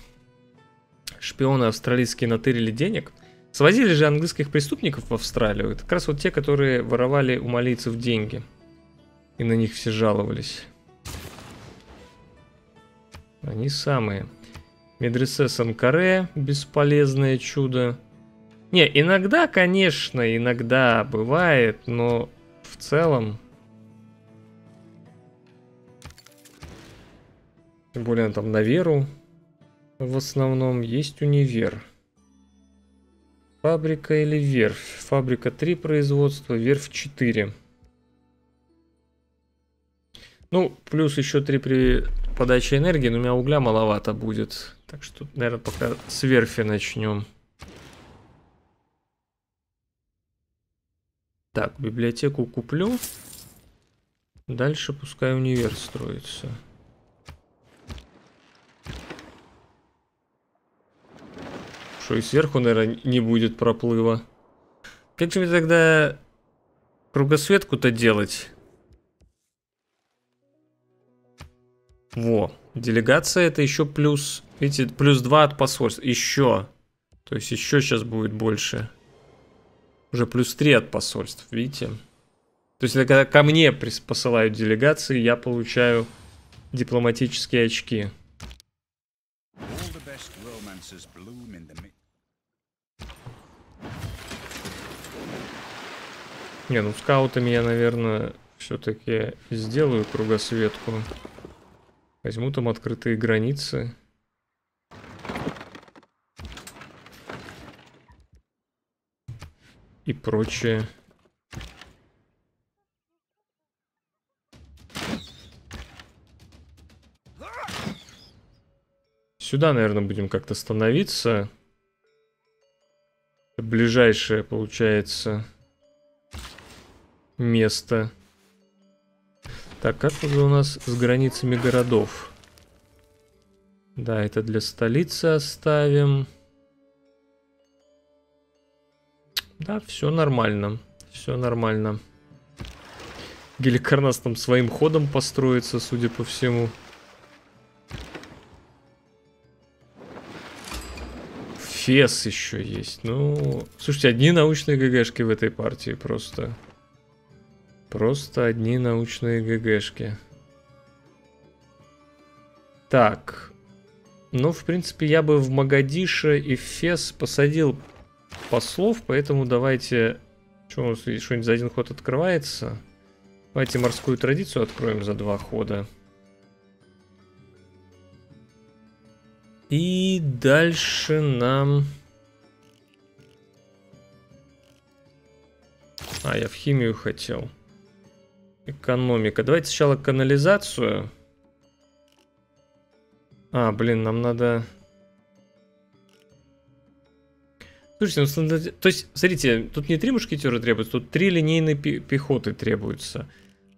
Шпионы австралийские натырили денег. Свозили же английских преступников в Австралию. Это как раз вот те, которые воровали у малийцев деньги. И на них все жаловались. Они самые. Медресе Санкаре, бесполезное чудо. Не, иногда, конечно, иногда бывает, но в целом Тем более там на веру в основном есть универ. Фабрика или верфь? Фабрика 3 производства, верфь 4. Ну, плюс еще 3 при подаче энергии, но у меня угля маловато будет. Так что, наверное, пока с верфи начнем. Так, библиотеку куплю. Дальше пускай универ строится. Что и сверху, наверное, не будет проплыва. Как же мне тогда кругосветку-то делать? Во, делегация это еще плюс, видите, плюс 2 от посольства. Еще. То есть еще сейчас будет больше. Уже плюс 3 от посольств, видите? То есть это когда ко мне посылают делегации, я получаю дипломатические очки. Не, ну скаутами я, наверное, все-таки сделаю кругосветку. Возьму там открытые границы. И прочее. Сюда, наверное, будем как-то становиться. Ближайшее, получается место. Так, как у нас с границами городов? Да, это для столицы оставим. Да, все нормально. Все нормально. Геликарнас там своим ходом построится, судя по всему. Фес еще есть. Ну, слушайте, одни научные ГГшки в этой партии просто. Просто одни научные ГГшки. Так. Ну, в принципе, я бы в Магадише и в Фес посадил послов, поэтому давайте... Что у нас что-нибудь за один ход открывается? Давайте морскую традицию откроем за два хода. И дальше нам... А, я в химию хотел. Экономика. Давайте сначала канализацию. А, блин, нам надо... Слушайте, ну стандарти... То есть, смотрите, тут не три мушкетера требуются, тут три линейные пехоты требуются.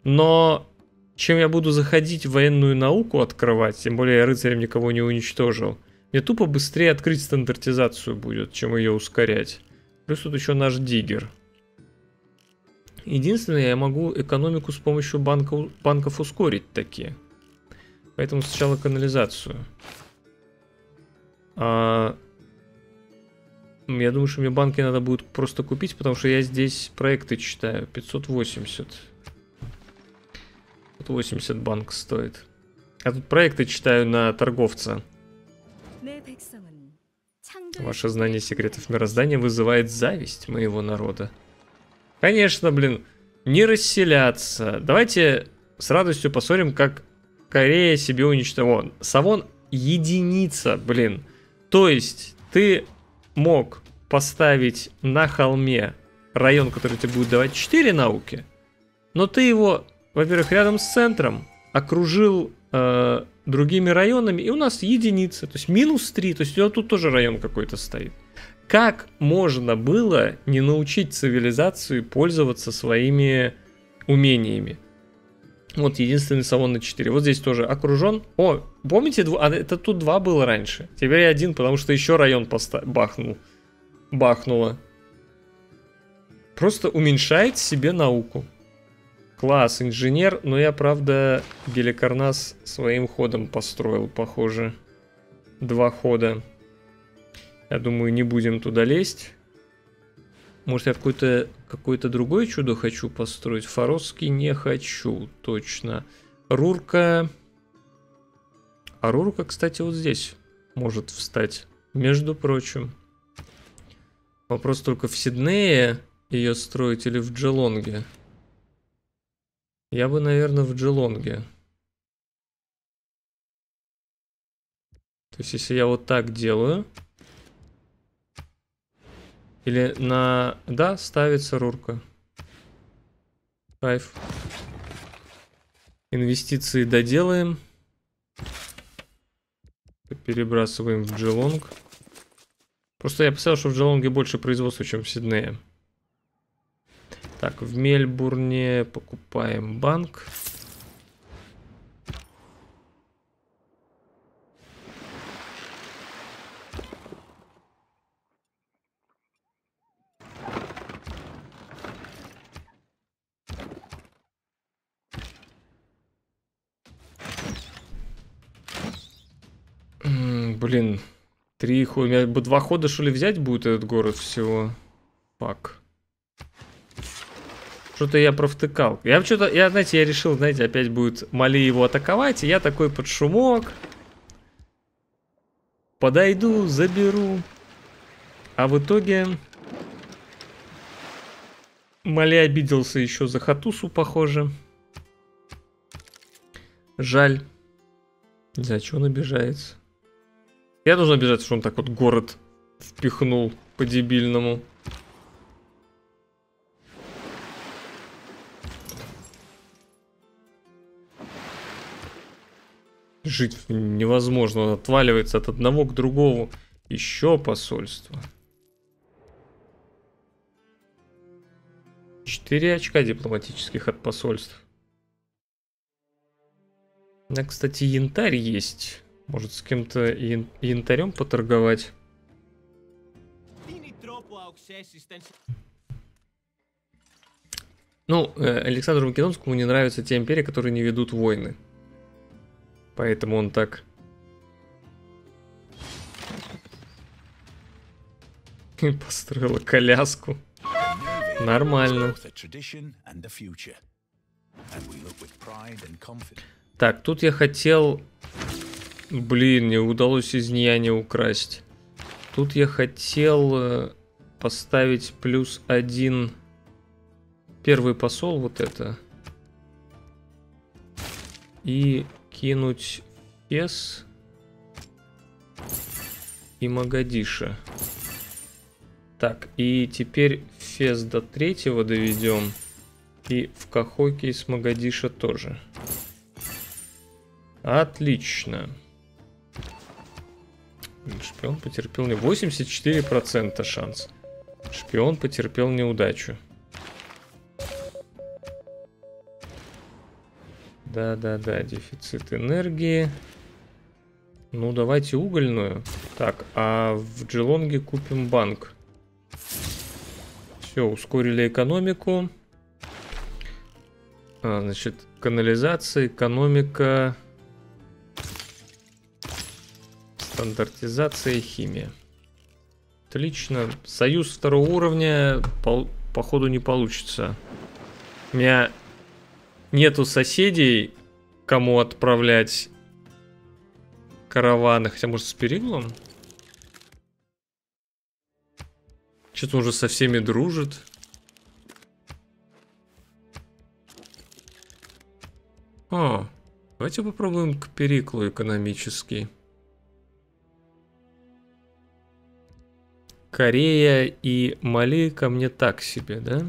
Но чем я буду заходить в военную науку открывать, тем более я рыцарем никого не уничтожил, мне тупо быстрее открыть стандартизацию будет, чем ее ускорять. Плюс тут еще наш диггер. Единственное, я могу экономику с помощью банка, банков ускорить такие. Поэтому сначала канализацию. А... Я думаю, что мне банки надо будет просто купить, потому что я здесь проекты читаю. 580. Тут 80 банк стоит. Я тут проекты читаю на торговца. Ваше знание секретов мироздания вызывает зависть моего народа. Конечно, блин, не расселяться. Давайте с радостью посмотрим, как Корея себе уничтожила. Савон единица, блин. То есть ты мог поставить на холме район, который тебе будет давать 4 науки, но ты его, во-первых, рядом с центром окружил э, другими районами, и у нас единица, то есть минус 3, то есть него тут тоже район какой-то стоит. Как можно было не научить цивилизацию пользоваться своими умениями? Вот единственный салон на 4. Вот здесь тоже окружен. О, помните, дв... а это тут два было раньше. Теперь один, потому что еще район поста... бахнул. Бахнуло. Просто уменьшает себе науку. Класс, инженер, но я, правда, Геликарнас своим ходом построил, похоже. Два хода. Я думаю, не будем туда лезть. Может, я какое-то какое другое чудо хочу построить? Форосский не хочу, точно. Рурка... А Рурка, кстати, вот здесь может встать, между прочим. Вопрос только в Сиднее ее строить или в Джелонге. Я бы, наверное, в Джелонге. То есть, если я вот так делаю... Или на... Да, ставится рурка. Кайф. Инвестиции доделаем. Перебрасываем в Джелонг. Просто я писал, что в Джелонге больше производства, чем в Сиднее. Так, в Мельбурне покупаем банк. Блин, три хода. Два хода, что ли, взять будет этот город всего? Пак. Что-то я провтыкал. Я что-то, я, знаете, я решил, знаете, опять будет Мали его атаковать, и я такой под шумок. Подойду, заберу. А в итоге... Мали обиделся еще за Хатусу, похоже. Жаль. Не знаю, он обижается. Я должен обижаться, что он так вот город впихнул по-дебильному. Жить невозможно, он отваливается от одного к другому. Еще посольство. Четыре очка дипломатических от посольств. У кстати, янтарь есть. Может, с кем-то ян янтарем поторговать? Ну, э, Александру Македонскому не нравятся те империи, которые не ведут войны. Поэтому он так... И построила коляску. Нормально. Так, тут я хотел... Блин, не удалось из нее не украсть. Тут я хотел э, поставить плюс один первый посол, вот это. И кинуть Фес и Магадиша. Так, и теперь Фес до третьего доведем. И в Кахоке с Магадиша тоже. Отлично. Шпион потерпел не 84% шанс. Шпион потерпел неудачу. Да-да-да, дефицит энергии. Ну, давайте угольную. Так, а в Джелонге купим банк. Все, ускорили экономику. А, значит, канализация, экономика, стандартизация и химия. Отлично. Союз второго уровня по, походу не получится. У меня нету соседей, кому отправлять караваны. Хотя, может, с Периглом? Что-то уже со всеми дружит. О, давайте попробуем к Периклу экономический. Корея и Мали ко мне так себе, да?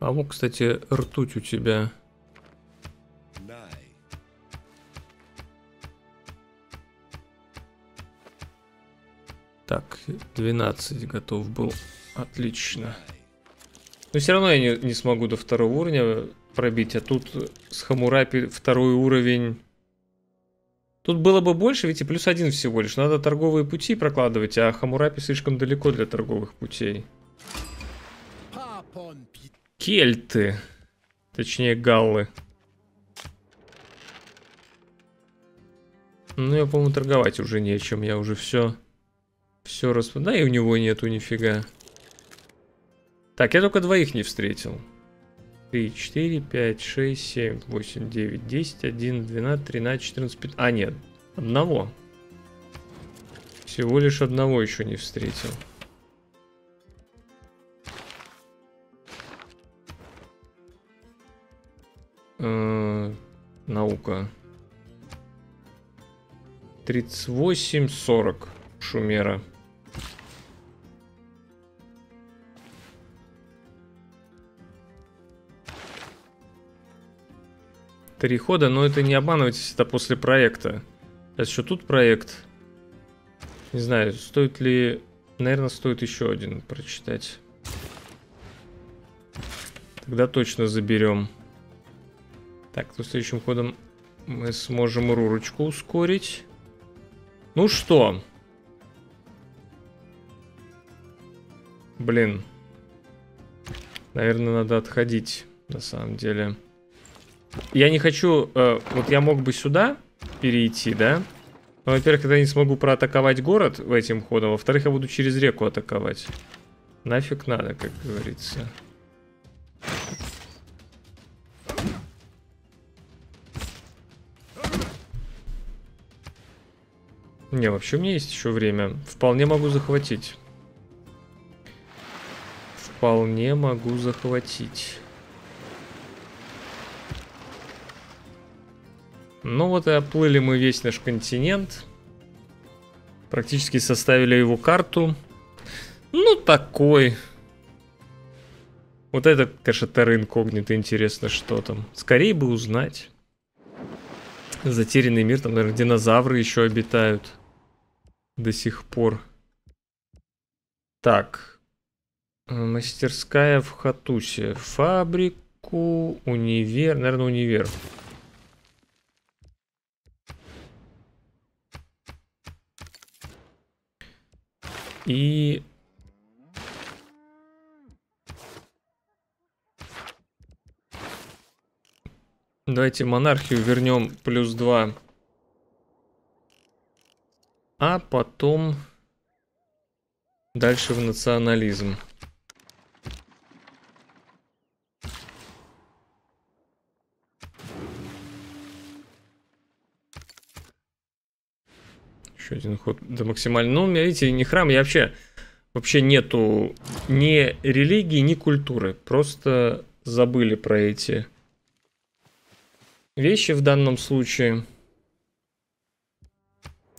А вот, кстати, ртуть у тебя. Так, 12 готов был. Отлично. Но все равно я не, не смогу до второго уровня пробить, а тут с Хамурапи второй уровень... Тут было бы больше, и плюс один всего лишь. Надо торговые пути прокладывать, а Хамурапи слишком далеко для торговых путей. Кельты. Точнее, галлы. Ну, я, по-моему, торговать уже нечем. Я уже все... Все расп... Да и у него нету нифига. Так, я только двоих не встретил. 3, 4, 5, 6, 7, 8, 9, 10, 11, 12, 13, 14, 15. А, нет. Одного. Всего лишь одного еще не встретил. Э наука. 38, 40. Шумера. Три хода, но это не обманывайтесь, это после проекта. Сейчас еще тут проект. Не знаю, стоит ли... Наверное, стоит еще один прочитать. Тогда точно заберем. Так, то следующим ходом мы сможем рурочку ускорить. Ну что? Блин. Наверное, надо отходить, на самом деле. Я не хочу... Э, вот я мог бы сюда перейти, да? Но, во-первых, я не смогу проатаковать город в этим ходом. Во-вторых, я буду через реку атаковать. Нафиг надо, как говорится. Не, вообще у меня есть еще время. Вполне могу захватить. Вполне могу захватить. Ну вот и оплыли мы весь наш континент. Практически составили его карту. Ну, такой. Вот это, конечно, Терра Инкогнито, интересно, что там. Скорее бы узнать. Затерянный мир, там, наверное, динозавры еще обитают. До сих пор. Так. Мастерская в Хатусе. Фабрику, универ. Наверное, универ. И... Давайте монархию вернем плюс 2. А потом дальше в национализм. Еще один ход до максимального. Ну, видите, не храм, я вообще... Вообще нету ни религии, ни культуры. Просто забыли про эти вещи в данном случае.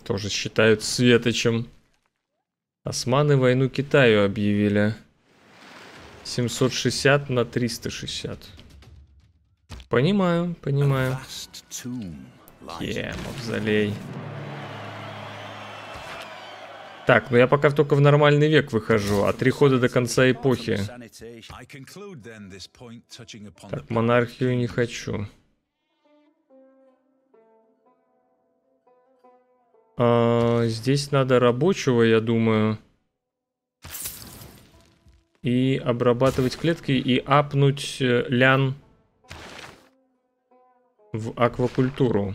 Тоже считают светочем. Османы войну Китаю объявили. 760 на 360. Понимаю, понимаю. Е, мавзолей. Так, ну я пока только в нормальный век выхожу, а три хода до конца эпохи. Так, монархию не хочу. А, здесь надо рабочего, я думаю. И обрабатывать клетки и апнуть э, лян в аквакультуру.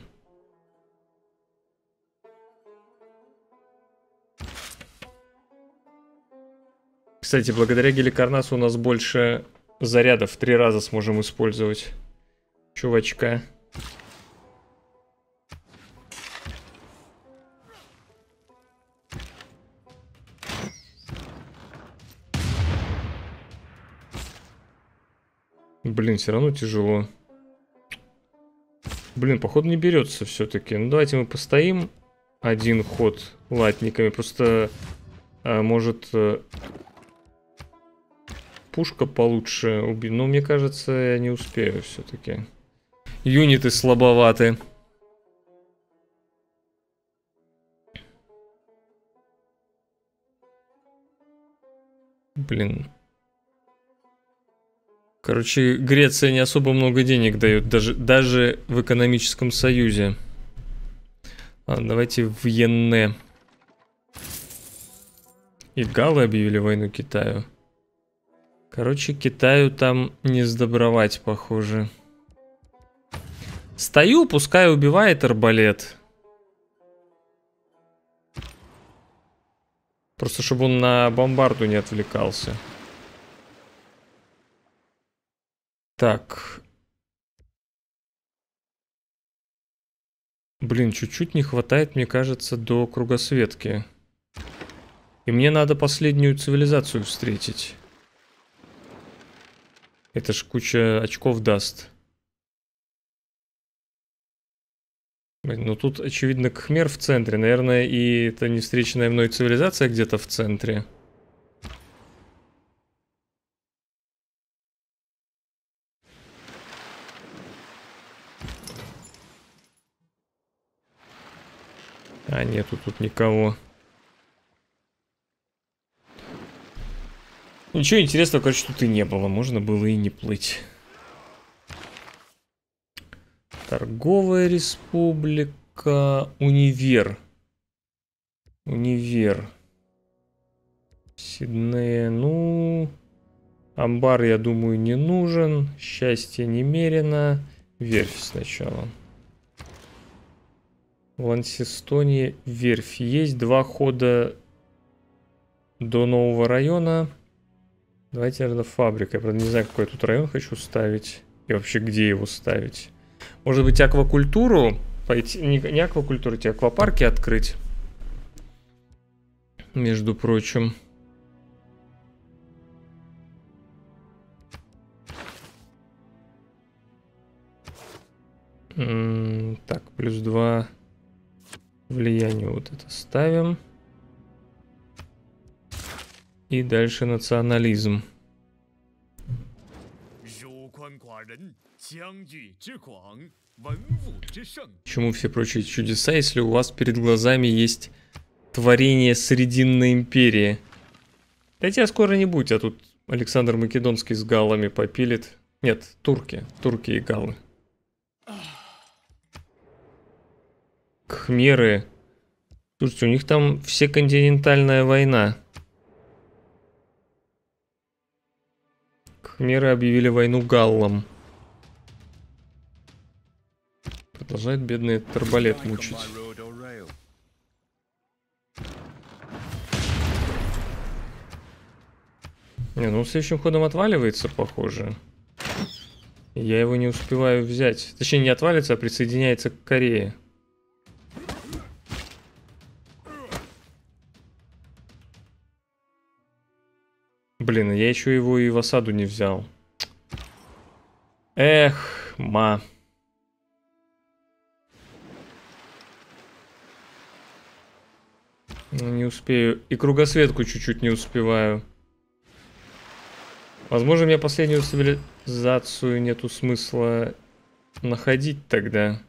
Кстати, благодаря Геликарнасу у нас больше зарядов. Три раза сможем использовать чувачка. Блин, все равно тяжело. Блин, походу не берется все-таки. Ну давайте мы постоим один ход латниками. Просто а, может а, пушка получше убить. Но мне кажется, я не успею все-таки. Юниты слабоваты. Блин. Короче, Греция не особо много денег дает, даже, даже в экономическом союзе. Ладно, давайте в Йенне. И галы объявили войну Китаю. Короче, Китаю там не сдобровать, похоже. Стою, пускай убивает арбалет. Просто чтобы он на бомбарду не отвлекался. Так. Блин, чуть-чуть не хватает, мне кажется, до кругосветки. И мне надо последнюю цивилизацию встретить. Это ж куча очков даст. Блин, ну тут, очевидно, Кхмер в центре. Наверное, и это не встреченная мной цивилизация где-то в центре. А, нету тут никого. Ничего интересного, короче, тут и не было. Можно было и не плыть. Торговая республика. Универ. Универ. Сиднея, ну... Амбар, я думаю, не нужен. Счастье немерено. Верфь сначала. В Ансистоне верфь. Есть два хода до нового района. Давайте, наверное, фабрика. Я, правда, не знаю, какой тут район хочу ставить. И вообще, где его ставить. Может быть, аквакультуру пойти... Не, аквакультуру, а аквапарки открыть. Между прочим. так, плюс 2 влияние вот это ставим. И дальше национализм. Чему все прочие чудеса, если у вас перед глазами есть творение Срединной империи? Да тебя скоро не будет, а тут Александр Македонский с галами попилит. Нет, турки. Турки и галы. Кхмеры. Слушайте, у них там все континентальная война. Хмеры объявили войну галлам. Продолжает бедный Тарбалет мучить. Не, ну следующим ходом отваливается, похоже. Я его не успеваю взять. Точнее, не отвалится, а присоединяется к Корее. Я еще его и в осаду не взял. Эх, ма. Ну, не успею. И кругосветку чуть-чуть не успеваю. Возможно, мне последнюю цивилизацию нету смысла находить тогда.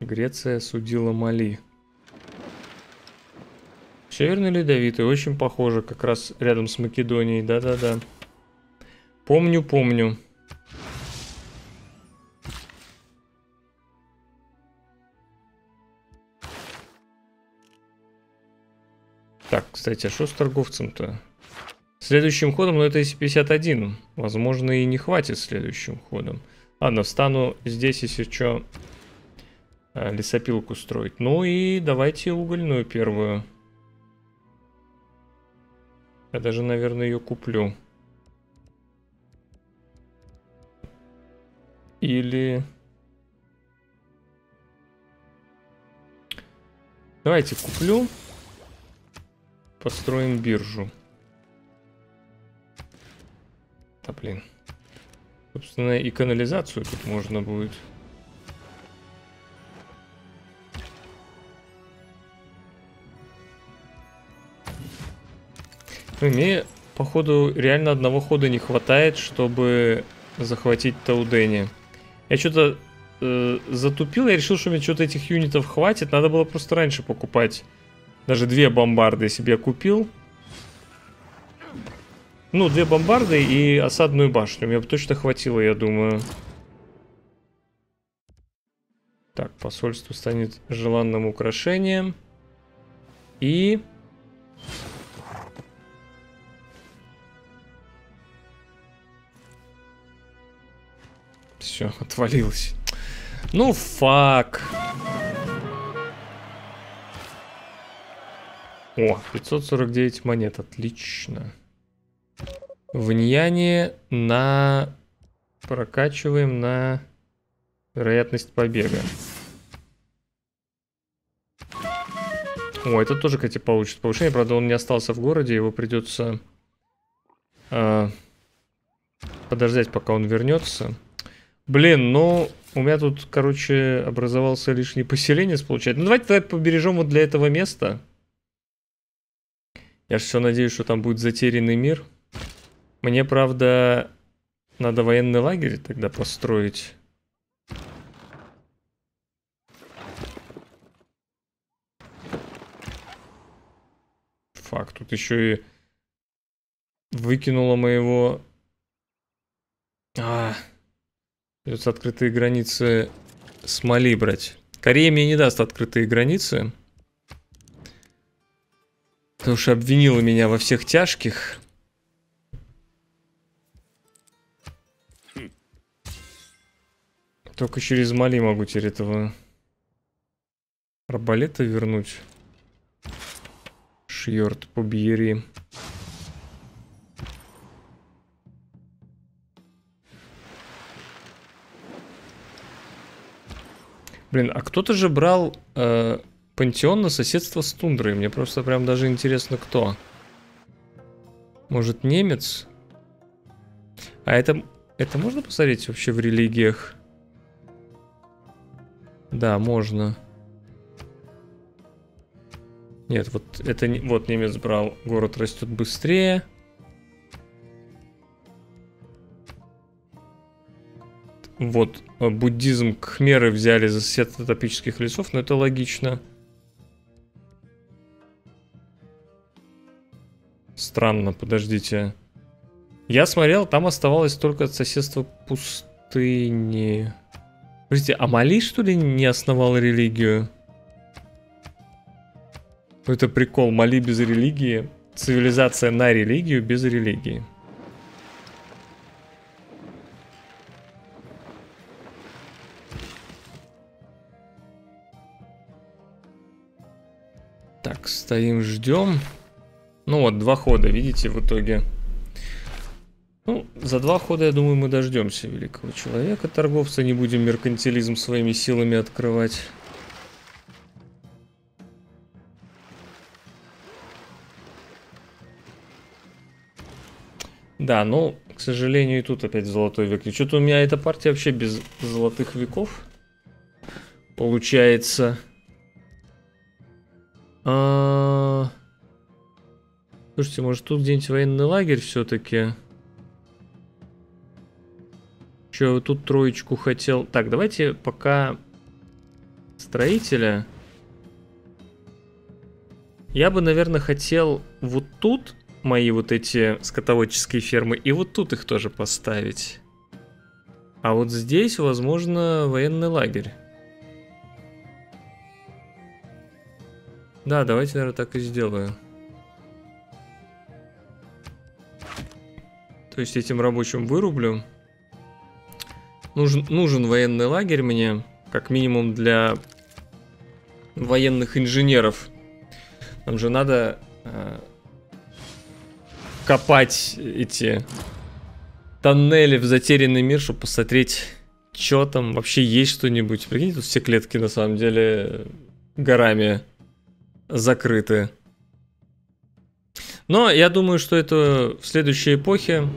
Греция судила Мали. Северный Ледовитый, очень похоже, как раз рядом с Македонией, да-да-да. Помню, помню. Так, кстати, а что с торговцем-то? Следующим ходом, ну это если 51. Возможно, и не хватит следующим ходом. Ладно, встану здесь, если что, а, лесопилку строить. Ну и давайте угольную первую. Я даже, наверное, ее куплю. Или... Давайте куплю. Построим биржу. Да блин. Собственно, и канализацию тут можно будет. Мне, походу, реально одного хода не хватает, чтобы захватить Таудени. Я что-то э, затупил, я решил, что мне что-то этих юнитов хватит. Надо было просто раньше покупать. Даже две бомбарды себе купил. Ну, две бомбарды и осадную башню. Мне бы точно хватило, я думаю. Так, посольство станет желанным украшением. И... Все, отвалилось. Ну, фак. О, 549 монет, отлично. Вняние на... Прокачиваем на вероятность побега. О, это тоже, кстати, получит повышение. Правда, он не остался в городе, его придется э, подождать, пока он вернется. Блин, ну, у меня тут, короче, образовался лишний поселенец, получается. Ну, давайте тогда побережем вот для этого места. Я же все надеюсь, что там будет затерянный мир. Мне, правда, надо военный лагерь тогда построить. Факт, тут еще и выкинуло моего... А, Придется открытые границы с Мали брать. Корея мне не даст открытые границы. Потому что обвинила меня во всех тяжких. Только через Мали могу теперь этого арбалета вернуть. Шьорт побери. Блин, а кто-то же брал э, пантеон на соседство с тундрой. Мне просто прям даже интересно, кто. Может, немец? А это, это можно посмотреть вообще в религиях? Да, можно. Нет, вот это. Вот немец брал. Город растет быстрее. Вот, э, буддизм кхмеры взяли за сет топических лесов, но это логично. Странно, подождите. Я смотрел, там оставалось только соседство пустыни. Подождите, а Мали, что ли, не основал религию? Это прикол, Мали без религии. Цивилизация на религию без религии. Так, стоим, ждем. Ну вот, два хода, видите, в итоге. Ну, за два хода, я думаю, мы дождемся великого человека, торговца. Не будем меркантилизм своими силами открывать. Да, ну, к сожалению, и тут опять золотой век. И что-то у меня эта партия вообще без золотых веков. Получается... А... Слушайте, может тут где-нибудь военный лагерь все-таки? Че, тут троечку хотел... Так, давайте пока строителя... Я бы, наверное, хотел вот тут мои вот эти скотоводческие фермы и вот тут их тоже поставить. А вот здесь, возможно, военный лагерь. Да, давайте, наверное, так и сделаю. То есть этим рабочим вырублю. Нужен, нужен военный лагерь мне, как минимум для военных инженеров. Нам же надо э, копать эти тоннели в затерянный мир, чтобы посмотреть, что там вообще есть что-нибудь. Прикиньте, тут все клетки на самом деле горами закрыты. Но я думаю, что это в следующей эпохе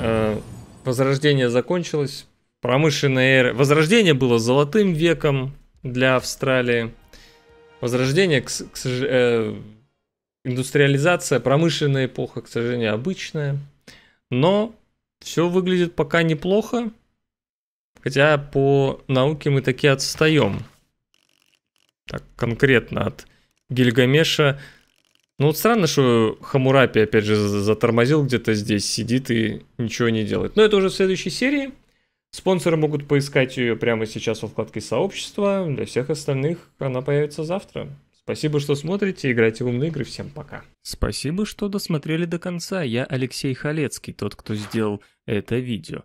э, возрождение закончилось. Промышленная эра. Возрождение было золотым веком для Австралии. Возрождение, к, к, э, индустриализация, промышленная эпоха, к сожалению, обычная. Но все выглядит пока неплохо. Хотя по науке мы таки отстаем. Так, конкретно от Гильгамеша. Ну вот странно, что Хамурапи опять же затормозил где-то здесь, сидит и ничего не делает. Но это уже в следующей серии. Спонсоры могут поискать ее прямо сейчас во вкладке сообщества. Для всех остальных она появится завтра. Спасибо, что смотрите, играйте в умные игры. Всем пока. Спасибо, что досмотрели до конца. Я Алексей Халецкий, тот, кто сделал это видео.